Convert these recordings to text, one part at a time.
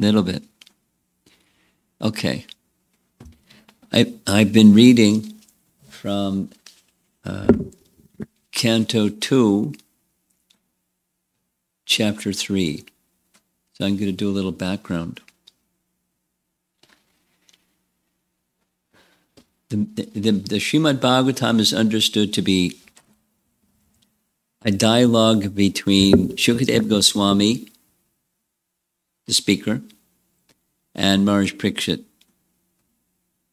Little bit. Okay. I, I've been reading from uh, Canto 2, Chapter 3. So I'm going to do a little background. The, the, the Srimad Bhagavatam is understood to be a dialogue between Shukadev Goswami, the speaker, and Maharaj Parikshit,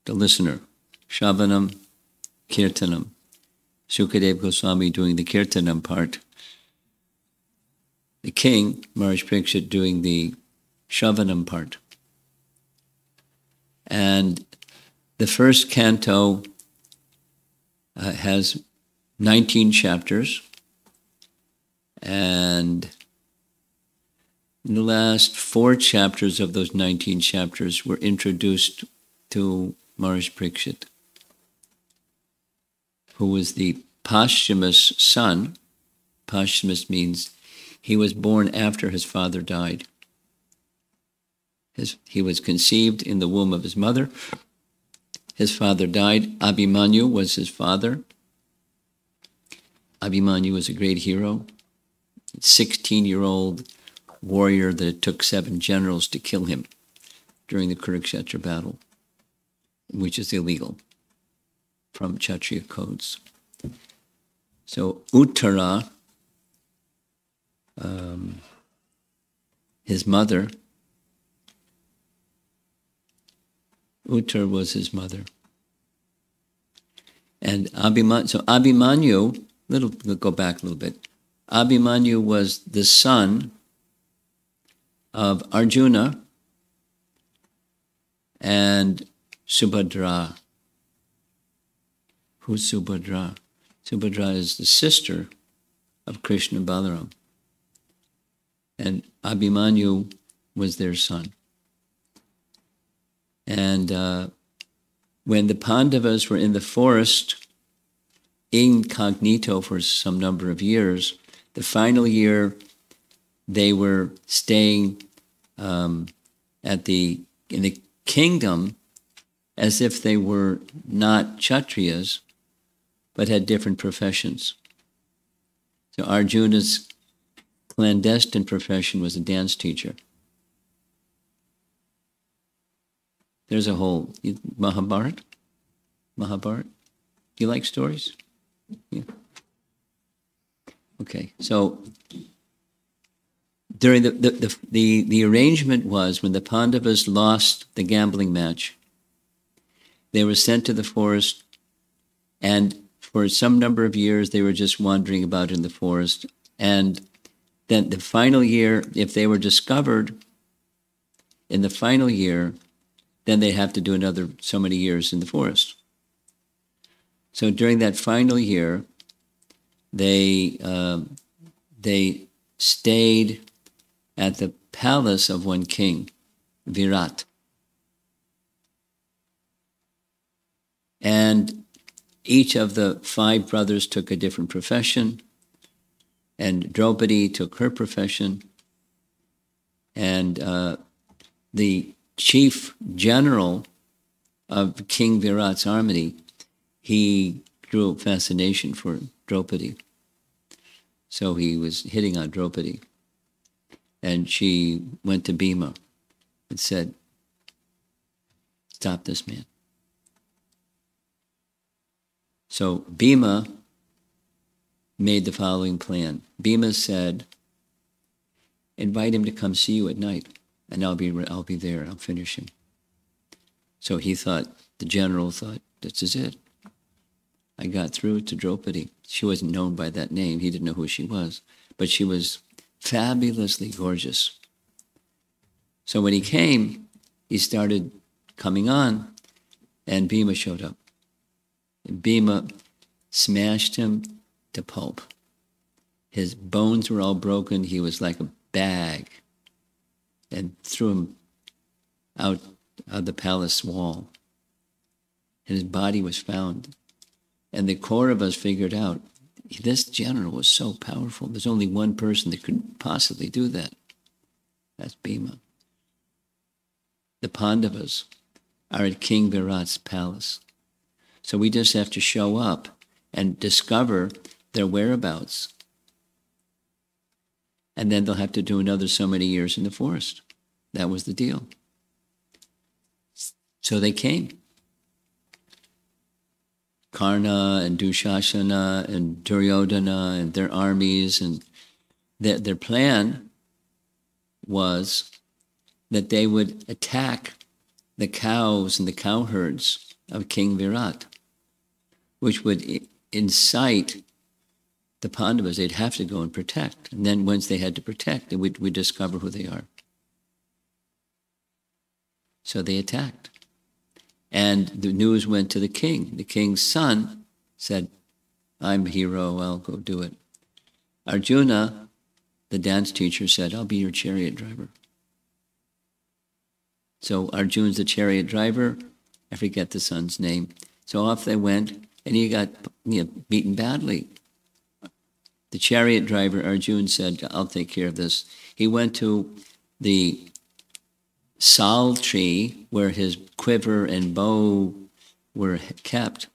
the listener. Shravanam, Kirtanam. Shukadev Goswami doing the Kirtanam part. The king, Maharaj Parikshit, doing the Shravanam part. And the first canto uh, has 19 chapters. And the last four chapters of those 19 chapters were introduced to Maharaj Parikshit, who was the posthumous son. Posthumous means he was born after his father died. His, he was conceived in the womb of his mother. His father died. Abhimanyu was his father. Abhimanyu was a great hero. 16 year old warrior that it took seven generals to kill him during the Kurukshetra battle, which is illegal from Kshatriya codes. So Uttara, um, his mother, Uttar was his mother. And Abhimanyu, so Abhimanyu, little, we'll go back a little bit. Abhimanyu was the son of Arjuna and Subhadra. Who's Subhadra? Subhadra is the sister of Krishna Balaram. And Abhimanyu was their son. And uh, when the Pandavas were in the forest, incognito for some number of years, the final year they were staying um, at the in the kingdom as if they were not kshatriyas, but had different professions. So Arjuna's clandestine profession was a dance teacher. There's a whole Mahabharat. Mahabharat. Do you like stories? Yeah. Okay, so during the, the, the, the, the arrangement was when the Pandavas lost the gambling match, they were sent to the forest, and for some number of years they were just wandering about in the forest. And then the final year, if they were discovered in the final year, then they have to do another so many years in the forest. So during that final year, they uh, they stayed at the palace of one king, Virat. And each of the five brothers took a different profession, and Draupadi took her profession, and uh, the chief general of King Virat's army, he grew a fascination for Draupadi. So he was hitting on Draupadi. And she went to Bhima and said, Stop this man. So Bhima made the following plan. Bhima said, Invite him to come see you at night, and I'll be, I'll be there, I'll finish him. So he thought, the general thought, this is it. I got through to Draupadi. She wasn't known by that name, he didn't know who she was, but she was fabulously gorgeous. So when he came, he started coming on, and Bhima showed up. And Bhima smashed him to pulp. His bones were all broken. He was like a bag, and threw him out of the palace wall. And his body was found. And the Kauravas figured out this general was so powerful. There's only one person that could possibly do that. That's Bhima. the Pandavas are at King Virat's palace. So we just have to show up and discover their whereabouts. And then they'll have to do another so many years in the forest. That was the deal. So they came. Karna and Dushasana and Duryodhana and their armies and their, their plan was that they would attack the cows and the cowherds of King Virat, which would incite the Pandavas. They'd have to go and protect. And then once they had to protect, we'd discover who they are. So they attacked. And the news went to the king. The king's son said, I'm a hero, I'll go do it. Arjuna, the dance teacher, said, I'll be your chariot driver. So Arjuna's the chariot driver. I forget the son's name. So off they went, and he got you know, beaten badly. The chariot driver, Arjun, said, I'll take care of this. He went to the sal tree where his quiver and bow were kept.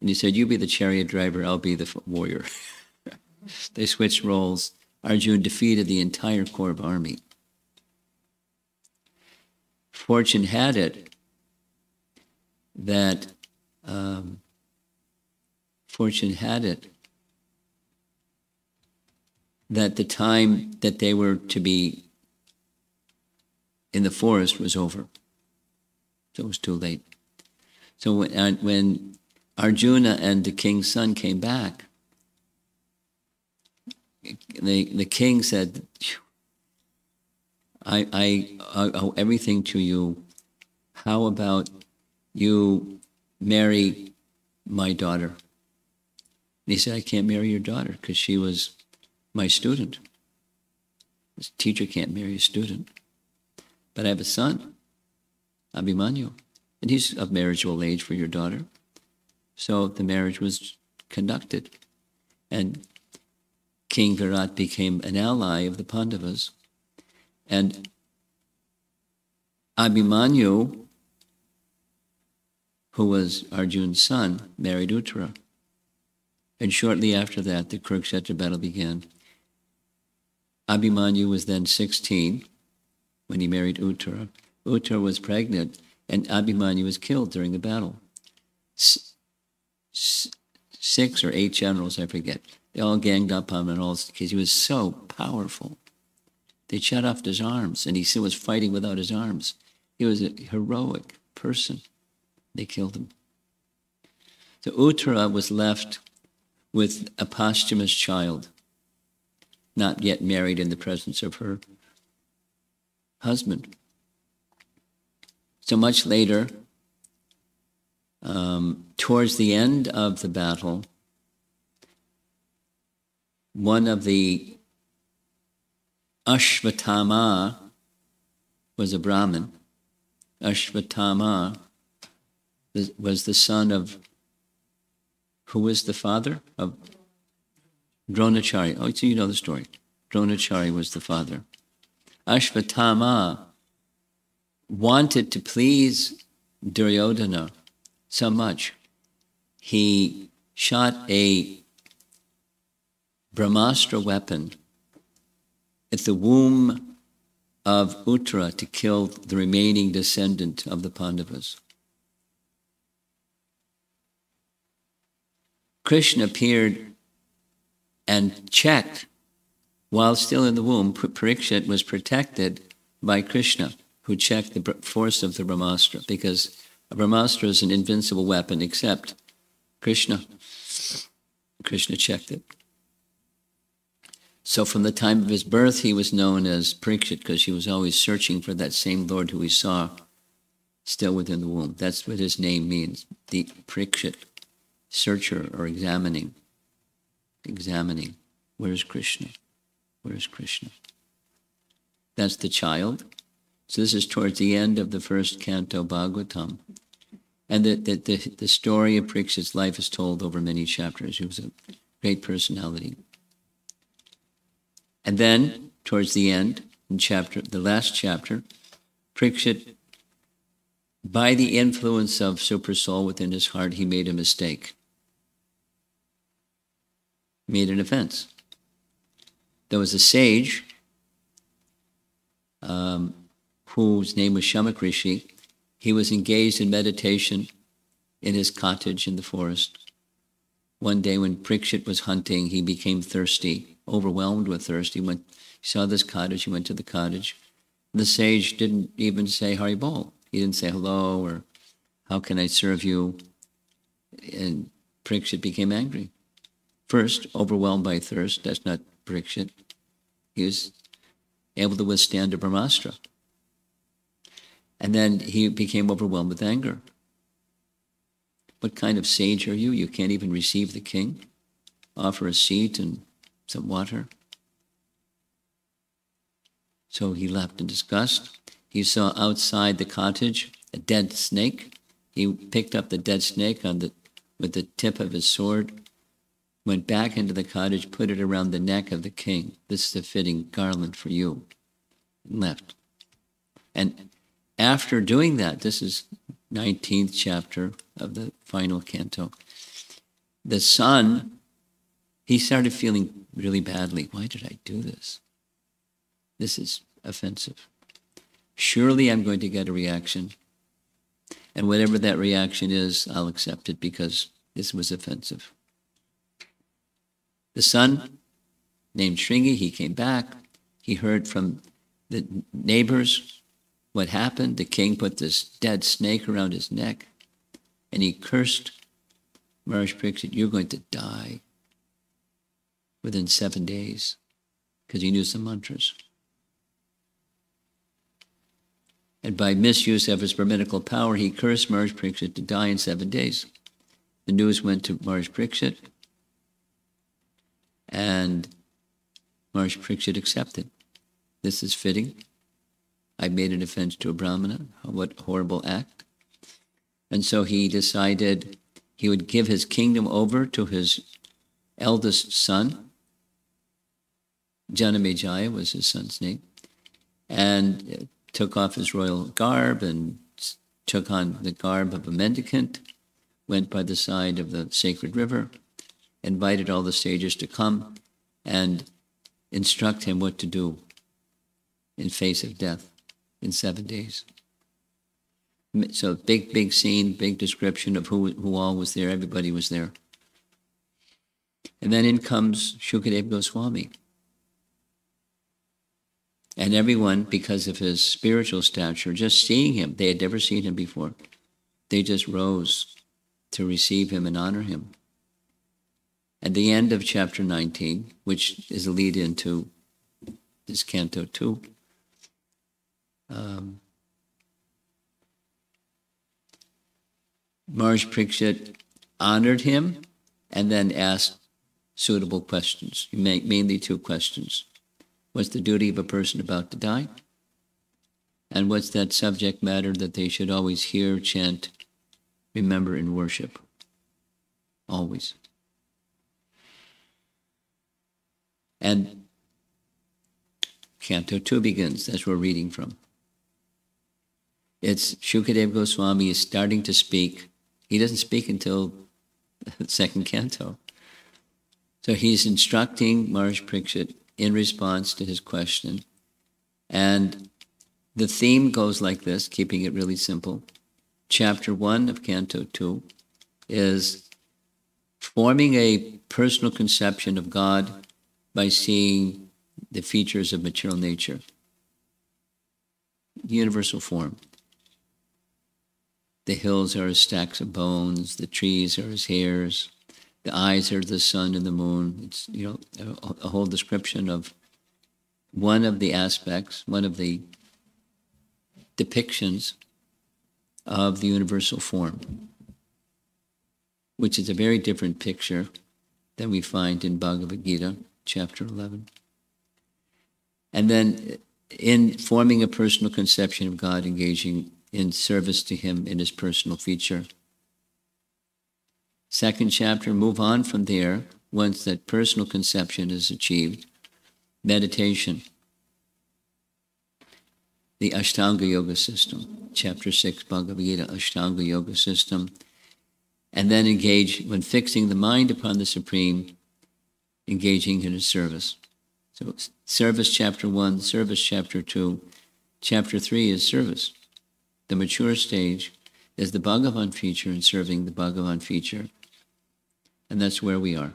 And he said, You be the chariot driver, I'll be the warrior. they switched roles. Arjun defeated the entire Kaurav army. Fortune had it that, um, fortune had it that the time that they were to be in the forest was over. So it was too late. So when, when Arjuna and the king's son came back, the, the king said, I, I, I owe everything to you. How about you marry my daughter? And he said, I can't marry your daughter because she was my student. This teacher can't marry a student. But I have a son, Abhimanyu, and he's of marriageable age for your daughter. So the marriage was conducted. And King Virat became an ally of the Pandavas. And Abhimanyu, who was Arjun's son, married Uttara. And shortly after that, the Kurukshetra battle began. Abhimanyu was then 16 when he married Uttara. Uttara was pregnant, and Abhimanyu was killed during the battle. S- six or eight generals, I forget, they all ganged up on him, and all because he was so powerful. They shut off his arms, and he still was fighting without his arms. He was a heroic person. They killed him. So Uttara was left with a posthumous child not yet married in the presence of her husband. So much later, um, towards the end of the battle, one of the Ashvatthama was a Brahmin. Ashvatthama was the son of, who was the father of Dronacharya. Oh, so you know the story. Dronacharya was the father. Ashvatthama wanted to please Duryodhana so much, he shot a Brahmastra weapon at the womb of Uttara to kill the remaining descendant of the Pandavas. Krishna appeared and checked while still in the womb, Parikshit was protected by Krishna, who checked the force of the Brahmastra, because a Brahmastra is an invincible weapon except Krishna. Krishna checked it. So from the time of his birth, he was known as Parikshit because he was always searching for that same Lord who he saw still within the womb. That's what his name means, the Parikshit, searcher or examining examining where is Krishna? Where is Krishna? That's the child. So this is towards the end of the first canto Bhagavatam. And the, the, the, the story of Parikshit's life is told over many chapters. He was a great personality. And then, towards the end, in chapter, the last chapter, Parikshit by the influence of super soul within his heart, he made a mistake. Made an offense. There was a sage um, whose name was Shamak Rishi. He was engaged in meditation in his cottage in the forest. One day when Prikshit was hunting, he became thirsty, overwhelmed with thirst. He went, he saw this cottage, he went to the cottage. The sage didn't even say Haribol. He didn't say hello or how can I serve you? And Prikshit became angry. First, overwhelmed by thirst, that's not Prikshit. He was able to withstand a Brahmastra. And then he became overwhelmed with anger. What kind of sage are you? You can't even receive the king, offer a seat and some water. So he left in disgust. He saw outside the cottage a dead snake. He picked up the dead snake on the, with the tip of his sword, went back into the cottage, put it around the neck of the king. This is a fitting garland for you. And left. And after doing that, this is 19th chapter of the final canto, the son, he started feeling really badly. Why did I do this? This is offensive. Surely I'm going to get a reaction. And whatever that reaction is, I'll accept it because this was offensive. The son, named Shringi, he came back. He heard from the neighbors what happened. The king put this dead snake around his neck and he cursed Maharishi Pariksit, You're going to die within seven days because he knew some mantras. And by misuse of his Brahminical power, he cursed Maharishi Pariksit to die in seven days. The news went to Maharishi Pariksit, and Maharishi Pariksit accepted. This is fitting. I made an offense to a Brahmana. What horrible act. And so he decided he would give his kingdom over to his eldest son. Janamejaya was his son's name. And took off his royal garb and took on the garb of a mendicant, went by the side of the sacred river, invited all the sages to come and instruct him what to do in face of death in seven days. So big, big scene, big description of who, who all was there. Everybody was there. And then in comes Shukadev Goswami. And everyone, because of his spiritual stature, just seeing him, they had never seen him before. They just rose to receive him and honor him. At the end of chapter 19, which is a lead into this canto 2, um, Pariksit honored him and then asked suitable questions, mainly two questions. What's the duty of a person about to die? And what's that subject matter that they should always hear, chant, remember, and worship? Always. And Canto 2 begins, as we're reading from. It's Shukadev Goswami is starting to speak. He doesn't speak until the second canto. So he's instructing Maharishi Pariksit in response to his question. And the theme goes like this, keeping it really simple. Chapter 1 of Canto 2 is forming a personal conception of God by seeing the features of material nature, universal form. The hills are as stacks of bones, the trees are as hairs, the eyes are the sun and the moon. It's you know a, a whole description of one of the aspects, one of the depictions of the universal form, which is a very different picture than we find in Bhagavad Gita, chapter 11. And then in forming a personal conception of God, engaging in service to Him in His personal feature. Second chapter, move on from there once that personal conception is achieved. Meditation. the Ashtanga Yoga system, chapter 6, Bhagavad Gita, Ashtanga Yoga system, and then engage, when fixing the mind upon the Supreme, engaging in his service. So, service chapter 1, service chapter 2, chapter 3 is service. The mature stage is the Bhagavan feature and serving the Bhagavan feature. And that's where we are.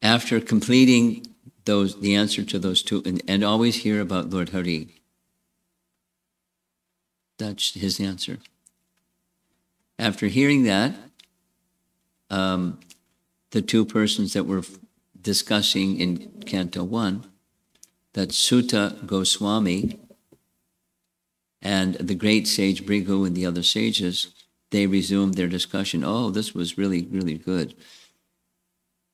After completing those, the answer to those two, and, and always hear about Lord Hari. That's his answer. After hearing that, um, the two persons that we're discussing in Canto 1, that Suta Goswami and the great sage Bhrigu and the other sages, they resumed their discussion. Oh, this was really, really good.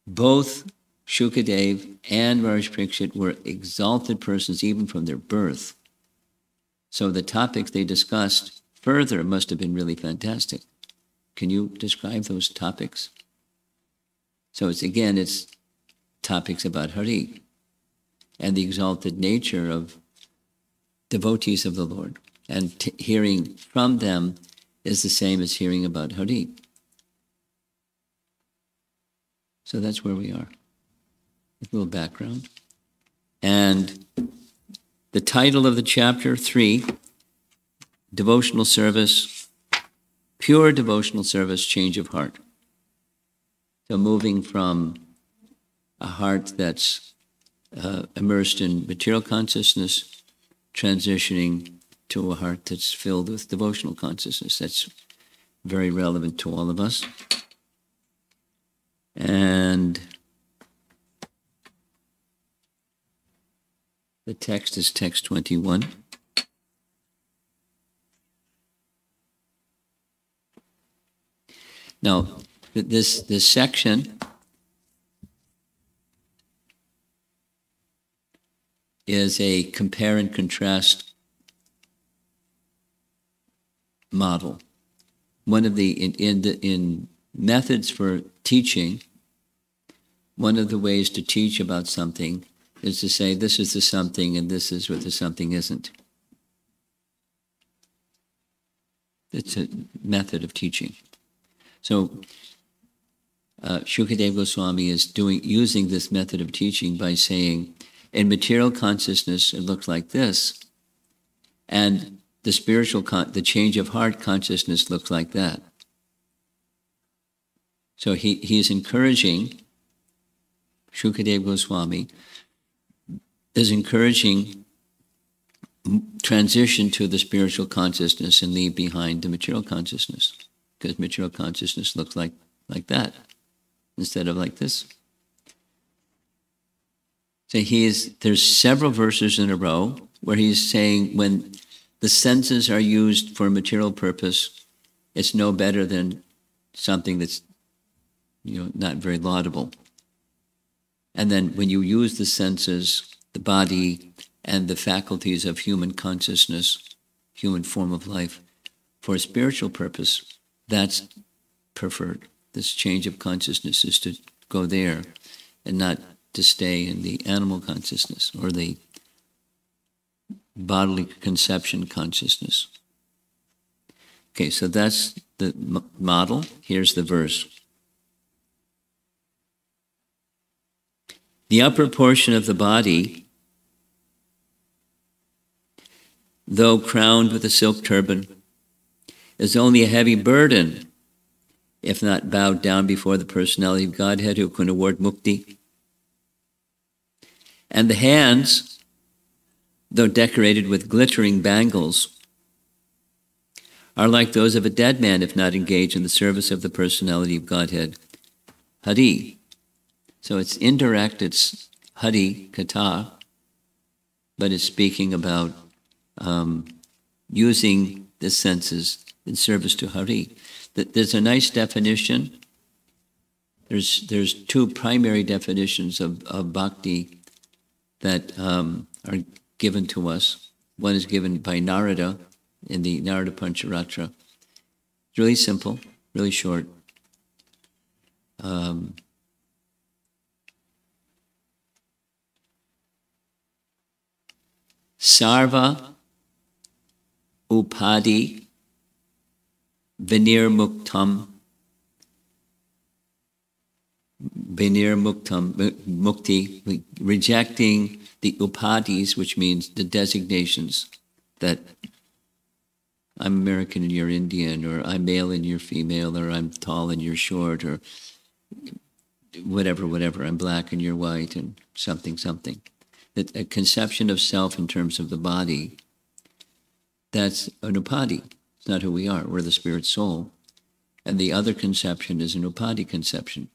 Both Shukadev and Maharaj Parikshit were exalted persons even from their birth. So the topics they discussed further must have been really fantastic. Can you describe those topics? So it's again, it's topics about Hari and the exalted nature of devotees of the Lord. And t- hearing from them is the same as hearing about Hari. So that's where we are a little background. And the title of the chapter, three, devotional service, pure devotional service, change of heart. So moving from a heart that's uh, immersed in material consciousness, transitioning to a heart that's filled with devotional consciousness. That's very relevant to all of us. And The text is text 21. Now, this, this section is a compare and contrast model. One of the, in, in, the, in methods for teaching, one of the ways to teach about something is to say this is the something and this is what the something isn't. It's a method of teaching. So uh, Shukadev Goswami is doing using this method of teaching by saying, in material consciousness, it looks like this, and the spiritual, con- the change of heart consciousness looks like that. So he, he is encouraging Shukadev Goswami is encouraging transition to the spiritual consciousness and leave behind the material consciousness because material consciousness looks like like that instead of like this so he is there's several verses in a row where he's saying when the senses are used for material purpose it's no better than something that's you know not very laudable and then when you use the senses the body and the faculties of human consciousness, human form of life, for a spiritual purpose, that's preferred. This change of consciousness is to go there and not to stay in the animal consciousness or the bodily conception consciousness. Okay, so that's the model. Here's the verse. The upper portion of the body, though crowned with a silk turban, is only a heavy burden if not bowed down before the personality of Godhead who can award mukti. And the hands, though decorated with glittering bangles, are like those of a dead man if not engaged in the service of the personality of Godhead. Hari, so it's indirect, it's Hari Katha, but it's speaking about um, using the senses in service to Hari. There's a nice definition. There's, there's two primary definitions of, of bhakti that um, are given to us. One is given by Narada in the Narada Pancharatra. It's really simple, really short. Um, Sarva Upadi Vinir Muktam Vinir Muktam Mukti, rejecting the upadis, which means the designations that I'm American and you're Indian, or I'm male and you're female, or I'm tall and you're short, or whatever, whatever. I'm black and you're white, and something, something. That a conception of self in terms of the body, that's an upadi. Not who we are. We're the spirit soul. And the other conception is an upadi conception.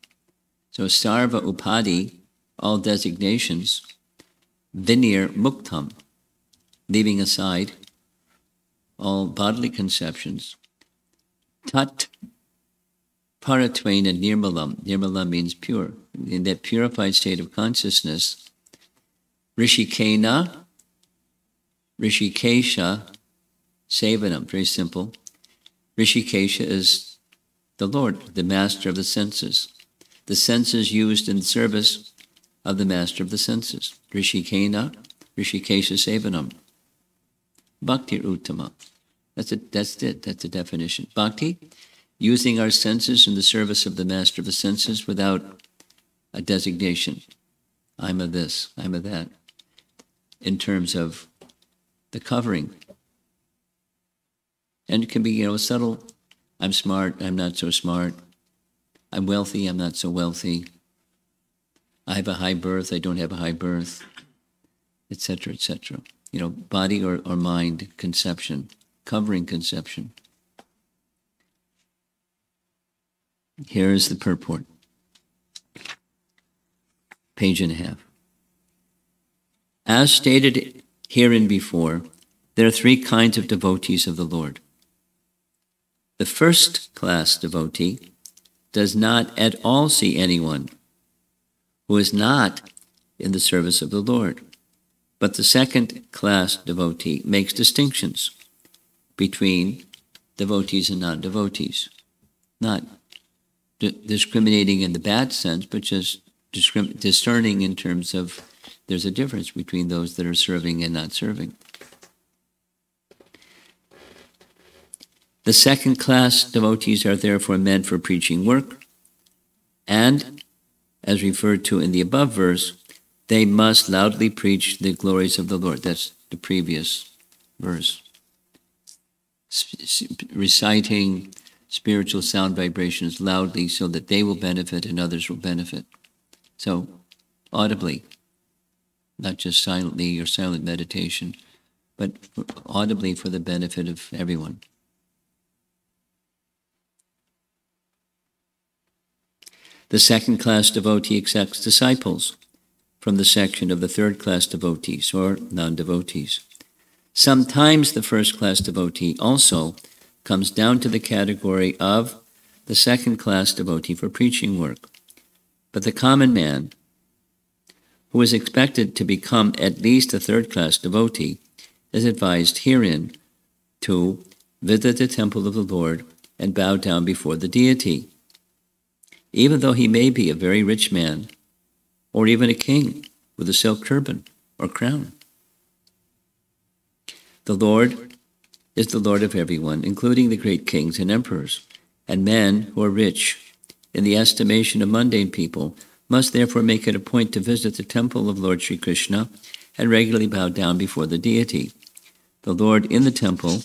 So sarva upadi, all designations, vinir muktam, leaving aside all bodily conceptions. Tat paratvena nirmalam. Nirmalam means pure. In that purified state of consciousness, rishikena, rishikesha, sevanam. Very simple. Rishikesha is the Lord, the master of the senses. The senses used in service of the master of the senses. Rishikena, Rishikesha Sevanam. Bhakti Uttama. That's it. That's it. That's the definition. Bhakti, using our senses in the service of the master of the senses without a designation. I'm a this, I'm a that. In terms of the covering. And it can be, you know, subtle. I'm smart, I'm not so smart. I'm wealthy, I'm not so wealthy. I have a high birth, I don't have a high birth, etc., etc. You know, body or, or mind conception covering conception. Here is the purport. Page and a half. As stated herein before, there are three kinds of devotees of the Lord. The first class devotee does not at all see anyone who is not in the service of the Lord. But the second class devotee makes distinctions between devotees and non devotees. Not discriminating in the bad sense, but just discerning in terms of there's a difference between those that are serving and not serving. The second class devotees are therefore meant for preaching work, and, as referred to in the above verse, they must loudly preach the glories of the Lord. That's the previous verse reciting spiritual sound vibrations loudly so that they will benefit and others will benefit. So, audibly, not just silently or silent meditation, but audibly for the benefit of everyone. The second class devotee accepts disciples from the section of the third class devotees or non devotees. Sometimes the first class devotee also comes down to the category of the second class devotee for preaching work. But the common man, who is expected to become at least a third class devotee, is advised herein to visit the temple of the Lord and bow down before the deity. Even though he may be a very rich man, or even a king with a silk turban or crown. The Lord is the Lord of everyone, including the great kings and emperors, and men who are rich. In the estimation of mundane people, must therefore make it a point to visit the temple of Lord Sri Krishna and regularly bow down before the deity. The Lord in the temple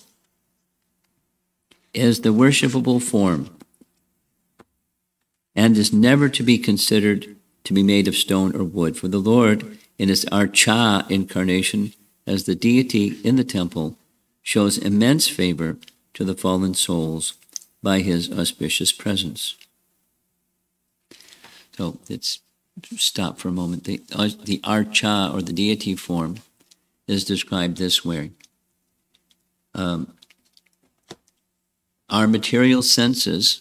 is the worshipable form and is never to be considered to be made of stone or wood, for the Lord in his Archa incarnation as the deity in the temple, shows immense favor to the fallen souls by his auspicious presence. So let's stop for a moment. The, uh, the archa, or the deity form, is described this way. Um, our material senses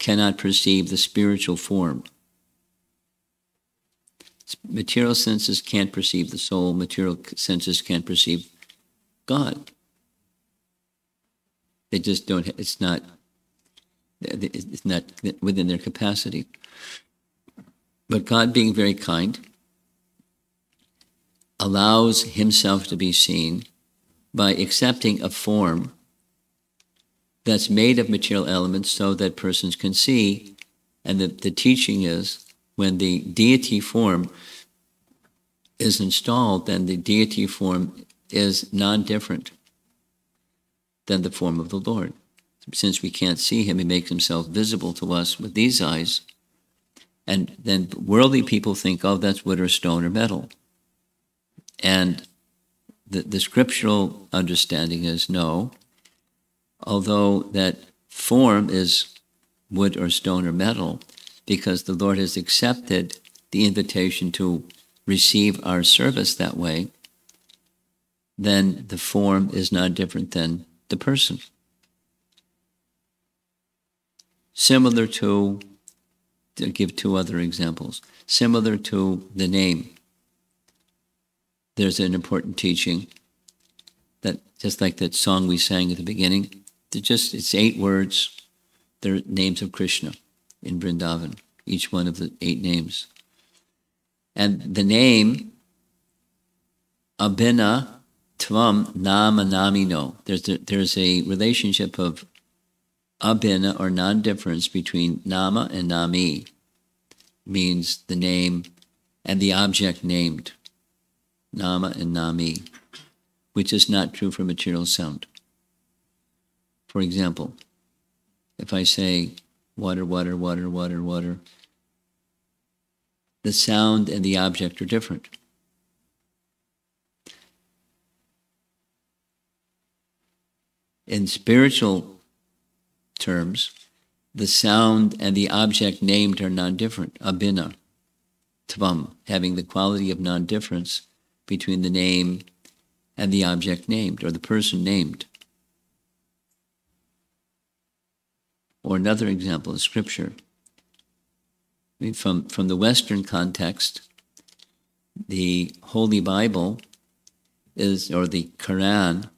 cannot perceive the spiritual form material senses can't perceive the soul, material senses can't perceive God. They just don't, it's not, it's not within their capacity. But God being very kind, allows himself to be seen by accepting a form that's made of material elements so that persons can see. And the, the teaching is when the deity form is installed, then the deity form is non different than the form of the Lord. Since we can't see him, he makes himself visible to us with these eyes. And then worldly people think, oh, that's wood or stone or metal. And the, the scriptural understanding is no, although that form is wood or stone or metal, because the Lord has accepted the invitation to receive our service that way, then the form is not different than the person. Similar to, to give two other examples, similar to the name. There's an important teaching that, just like that song we sang at the beginning, just it's eight words. They're names of Krishna in Vrindavan, each one of the eight names. And the name Abhina Tvam Nama Namino. There's a, there's a relationship of abhina or non-difference between nama and nami. Means the name and the object named. Nama and nami, which is not true for material sound. For example, if I say water, water, water, water, water, the sound and the object are different. In spiritual terms, the sound and the object named are non different, abhina, tvam, having the quality of non difference between the name and the object named, or the person named. Or another example is scripture. I mean, from, from the Western context, the Holy Bible is, or the Quran,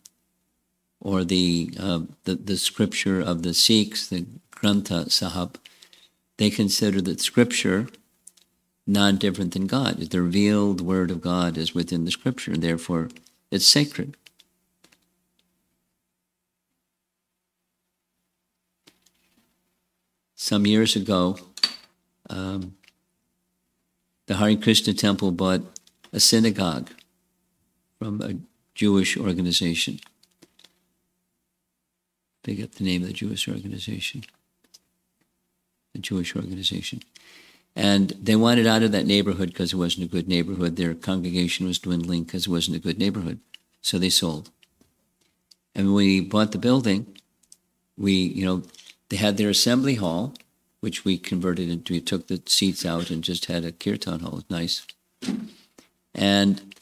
or the, uh, the, the scripture of the Sikhs, the Granth Sahib, they consider that scripture non different than God. The revealed word of God is within the scripture, and therefore it's sacred. Some years ago, um, the Hare Krishna Temple bought a synagogue from a Jewish organization. Forget the name of the Jewish organization. The Jewish organization. And they wanted out of that neighborhood because it wasn't a good neighborhood. Their congregation was dwindling because it wasn't a good neighborhood. So they sold. And when we bought the building, we, you know, they had their assembly hall, which we converted into, we took the seats out and just had a kirtan hall. It was nice. And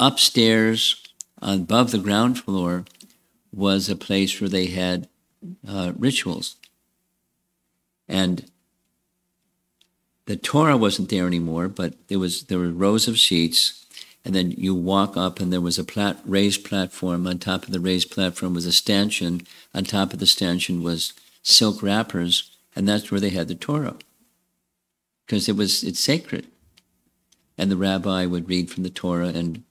upstairs, above the ground floor, was a place where they had uh, rituals. And the Torah wasn't there anymore, but there was there were rows of seats, and then you walk up, and there was a plat, raised platform. On top of the raised platform was a stanchion. On top of the stanchion was silk wrappers, and that's where they had the Torah, because it was it's sacred, and the rabbi would read from the Torah and,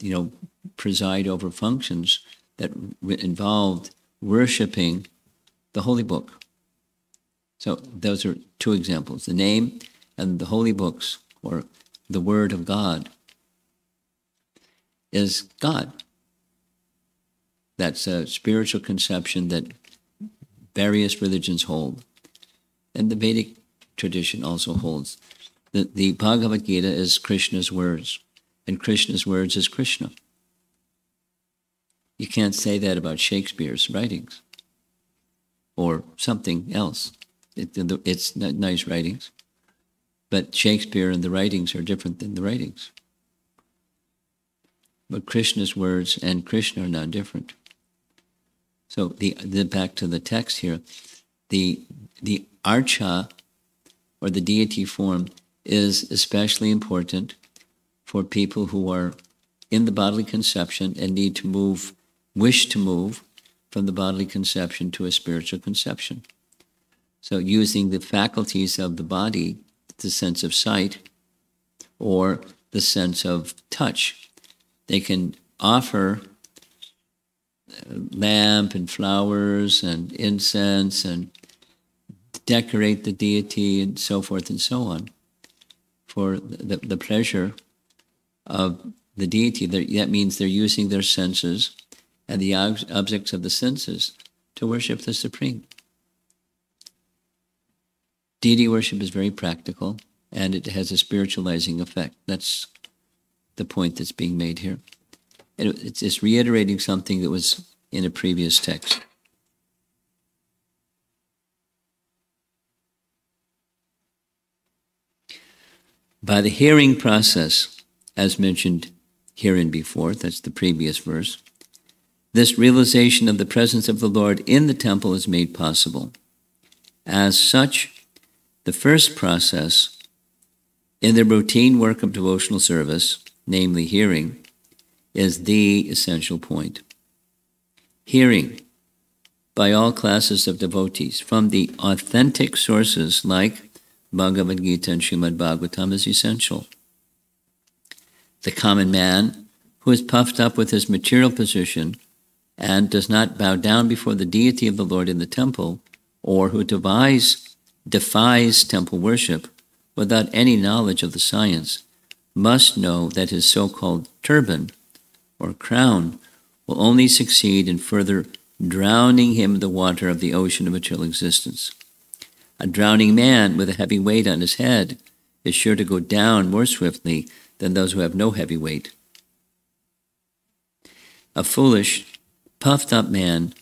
you know, preside over functions that involved worshiping the holy book. So those are two examples: the name and the holy books, or the Word of God, is God. That's a spiritual conception that various religions hold. And the Vedic tradition also holds. The, the Bhagavad Gita is Krishna's words, and Krishna's words is Krishna. You can't say that about Shakespeare's writings or something else. It, it's nice writings, but Shakespeare and the writings are different than the writings. But Krishna's words and Krishna are not different. So the, the back to the text here, the the archa or the deity form is especially important for people who are in the bodily conception and need to move, wish to move from the bodily conception to a spiritual conception. So using the faculties of the body, the sense of sight or the sense of touch, They can offer lamp and flowers and incense and decorate the deity and so forth and so on for the, the pleasure of the deity. That means they're using their senses and the objects of the senses to worship the Supreme. Deity worship is very practical and it has a spiritualizing effect. That's the point that's being made here. It's reiterating something that was in a previous text. By the hearing process, as mentioned herein before, that's the previous verse, this realization of the presence of the Lord in the temple is made possible. As such, the first process in the routine work of devotional service, namely hearing, is the essential point. Hearing by all classes of devotees from the authentic sources like Bhagavad Gita and Srimad Bhagavatam is essential. The common man who is puffed up with his material position and does not bow down before the deity of the Lord in the temple, or who devies, defies temple worship without any knowledge of the science, must know that his so called turban or crown will only succeed in further drowning him in the water of the ocean of material existence. A drowning man with a heavy weight on his head is sure to go down more swiftly than those who have no heavy weight. A foolish, puffed up man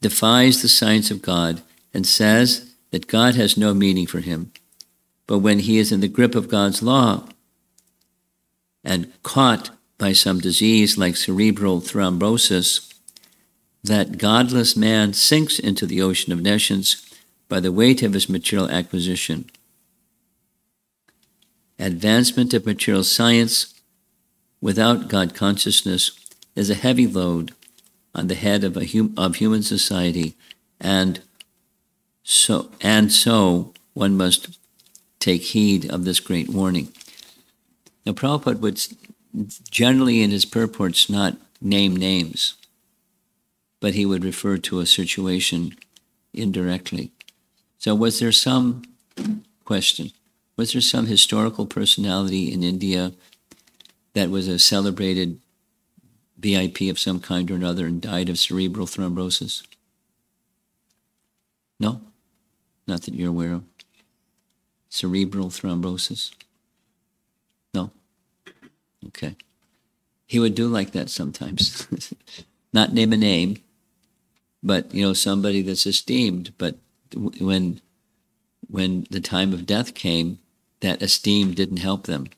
defies the science of God and says that God has no meaning for him. But when he is in the grip of God's law and caught by some disease like cerebral thrombosis, that godless man sinks into the ocean of nescience by the weight of his material acquisition. Advancement of material science without God consciousness is a heavy load on the head of, a hum, of human society, and so, and so one must take heed of this great warning. Now, Prabhupada would generally in his purports not name names, but he would refer to a situation indirectly. So, was there some question? Was there some historical personality in India that was a celebrated VIP of some kind or another and died of cerebral thrombosis? No? Not that you're aware of. Cerebral thrombosis? Okay. He would do like that sometimes. Not name a name, but you know somebody that's esteemed. But when when the time of death came, that esteem didn't help them.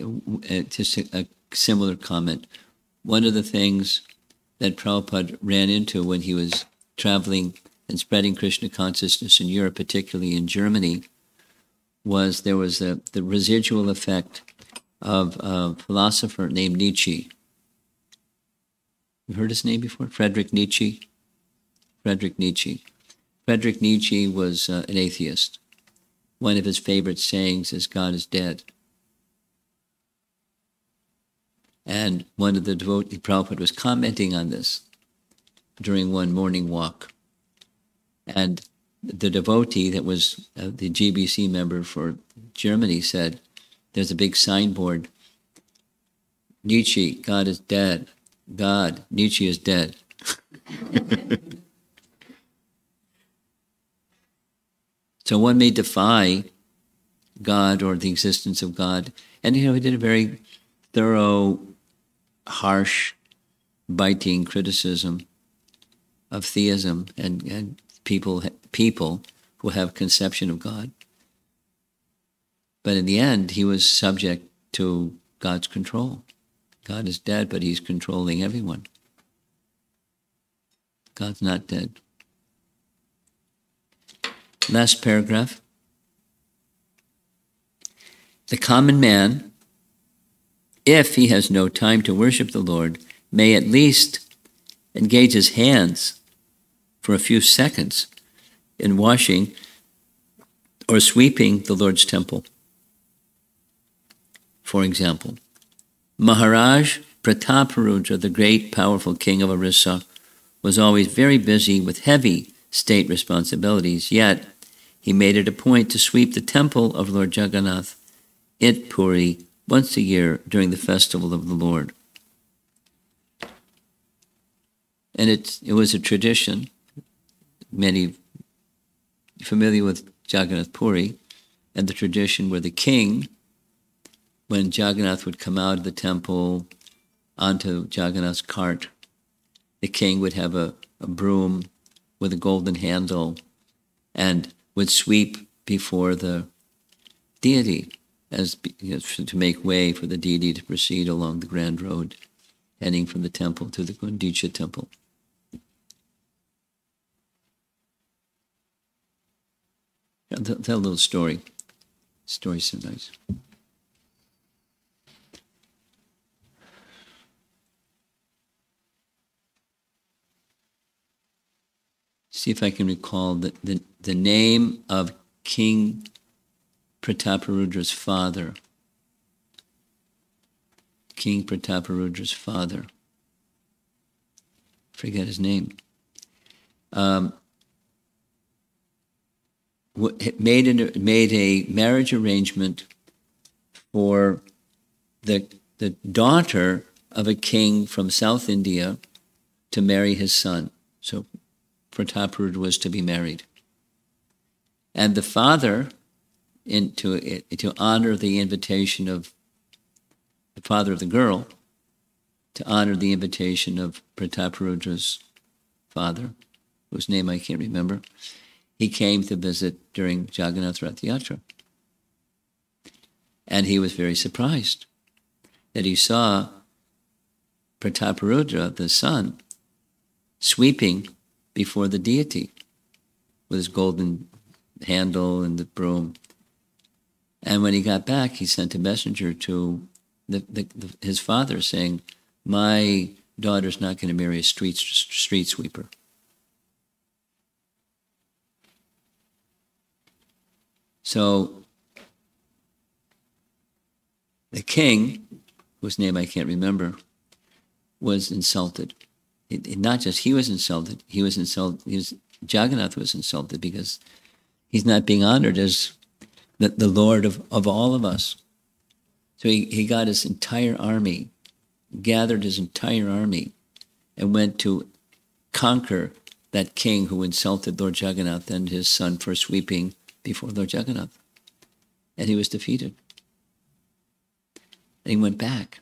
Uh, just a, a, similar comment. One of the things that Prabhupada ran into when he was traveling and spreading Krishna consciousness in Europe, particularly in Germany, was there was a, the residual effect of a philosopher named Nietzsche. You heard his name before? Frederick Nietzsche. Frederick Nietzsche. Frederick Nietzsche was uh, an atheist. One of his favorite sayings is God is dead. And one of the devotees, Prabhupada, was commenting on this during one morning walk. And the devotee that was uh, the GBC member for Germany said, There's a big signboard Nietzsche, God is dead. God, Nietzsche is dead. so one may defy God or the existence of God. And, you know, he did a very thorough harsh, biting criticism of theism and, and people people who have conception of God. But in the end, he was subject to God's control. God is dead, but he's controlling everyone. God's not dead. Last paragraph. The common man if he has no time to worship the Lord, may at least engage his hands for a few seconds in washing or sweeping the Lord's temple. For example, Maharaj Prataparudra, the great powerful king of Orissa, was always very busy with heavy state responsibilities, yet he made it a point to sweep the temple of Lord Jagannath at Puri once a year during the festival of the Lord. And it, it was a tradition, many familiar with Jagannath Puri, and the tradition where the king, when Jagannath would come out of the temple onto Jagannath's cart, the king would have a, a broom with a golden handle and would sweep before the deity as you know, to make way for the deity to proceed along the grand road heading from the temple to the Gundicha temple. Tell, a little story. Story's so nice. See if I can recall the, the, the name of King Prataparudra's father. King Prataparudra's father. Forget his name. Um, made, an, made a marriage arrangement for the, the daughter of a king from South India to marry his son. So Prataparudra was to be married. And the father, in, to, to honor the invitation of the father of the girl, to honor the invitation of Prataparudra's father, whose name I can't remember, he came to visit during Jagannath Rath Yatra. And he was very surprised that he saw Prataparudra, the son, sweeping before the deity with his golden handle and the broom. And when he got back, he sent a messenger to the, the, the, his father saying, My daughter's not going to marry a street, street sweeper. So the king, whose name I can't remember, was insulted. It, it, not just he was insulted, he was insulted, he was, Jagannath was insulted because he's not being honored as the, the Lord of, of all of us. So he, he got his entire army, gathered his entire army, and went to conquer that king who insulted Lord Jagannath and his son for sweeping before Lord Jagannath. And he was defeated. And he went back.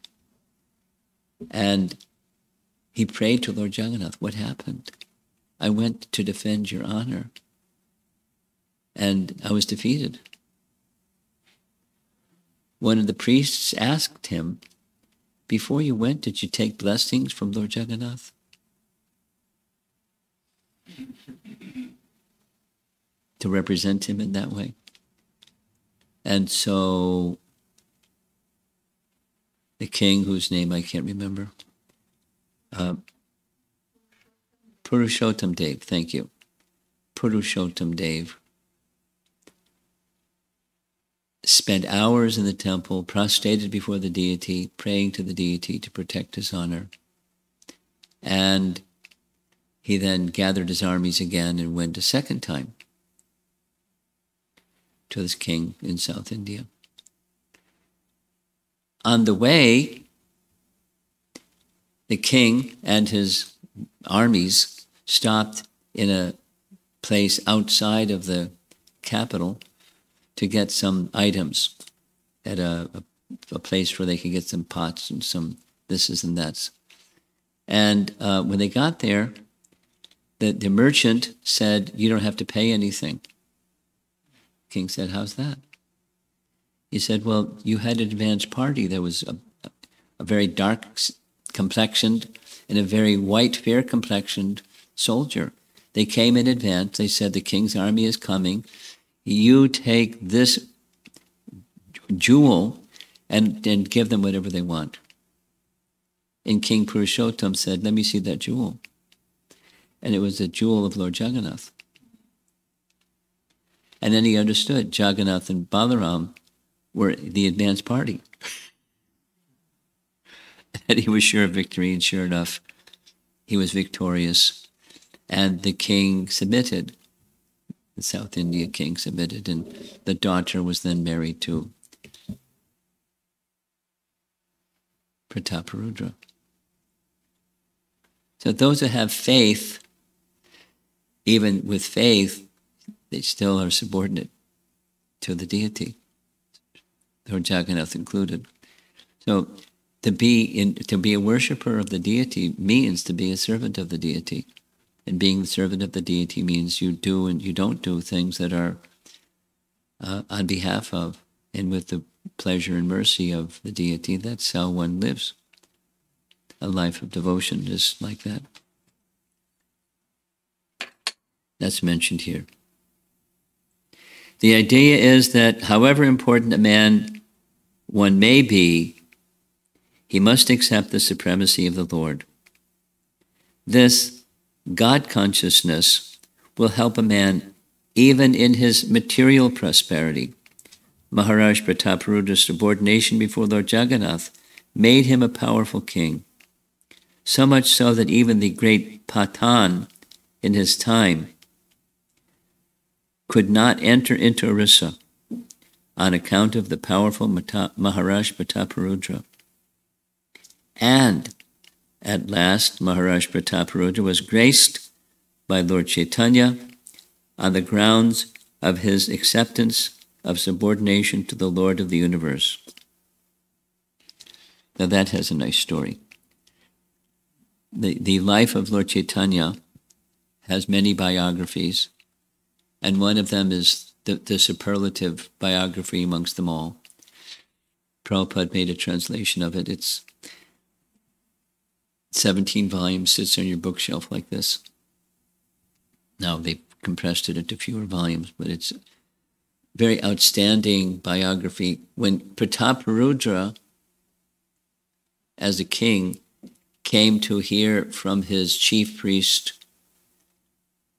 And he prayed to Lord Jagannath, What happened? I went to defend your honor. And I was defeated. One of the priests asked him, Before you went, did you take blessings from Lord Jagannath? To represent him in that way. And so the king, whose name I can't remember, uh, Purushottam Dev, thank you. Purushottam Dev spent hours in the temple, prostrated before the deity, praying to the deity to protect his honor. And he then gathered his armies again and went a second time to this king in South India. On the way, the king and his armies stopped in a place outside of the capital to get some items at a, a, a place where they could get some pots and some thises and that's. And uh, when they got there, the, the merchant said, You don't have to pay anything. King said, How's that? He said, Well, you had an advanced party. There was a, a very dark complexioned and a very white, fair complexioned soldier. They came in advance. They said, The king's army is coming. You take this jewel and, and give them whatever they want. And King Purushottam said, Let me see that jewel. And it was the jewel of Lord Jagannath. And then he understood Jagannath and Balaram were the advanced party. and he was sure of victory, and sure enough, he was victorious. And the king submitted. The South India king submitted, and the daughter was then married to Prataparudra. So those who have faith, even with faith, they still are subordinate to the deity, Lord Jagannath included. So to be in, to be a worshipper of the deity means to be a servant of the deity. And being the servant of the deity means you do and you don't do things that are uh, on behalf of and with the pleasure and mercy of the deity. That's how one lives. A life of devotion is like that. That's mentioned here. The idea is that however important a man one may be, he must accept the supremacy of the Lord. This God consciousness will help a man even in his material prosperity. Maharaj Prataparudra's subordination before Lord Jagannath made him a powerful king, so much so that even the great Pathan in his time could not enter into Orissa on account of the powerful Maharaj Prataparudra. And at last, Maharaj Prataparudra was graced by Lord Chaitanya on the grounds of his acceptance of subordination to the Lord of the universe. Now that has a nice story. The, the life of Lord Chaitanya has many biographies and one of them is the, the superlative biography amongst them all. Prabhupada made a translation of it. It's 17 volumes, sits on your bookshelf like this. Now they've compressed it into fewer volumes, but it's very outstanding biography. When Prataparudra, as a king, came to hear from his chief priest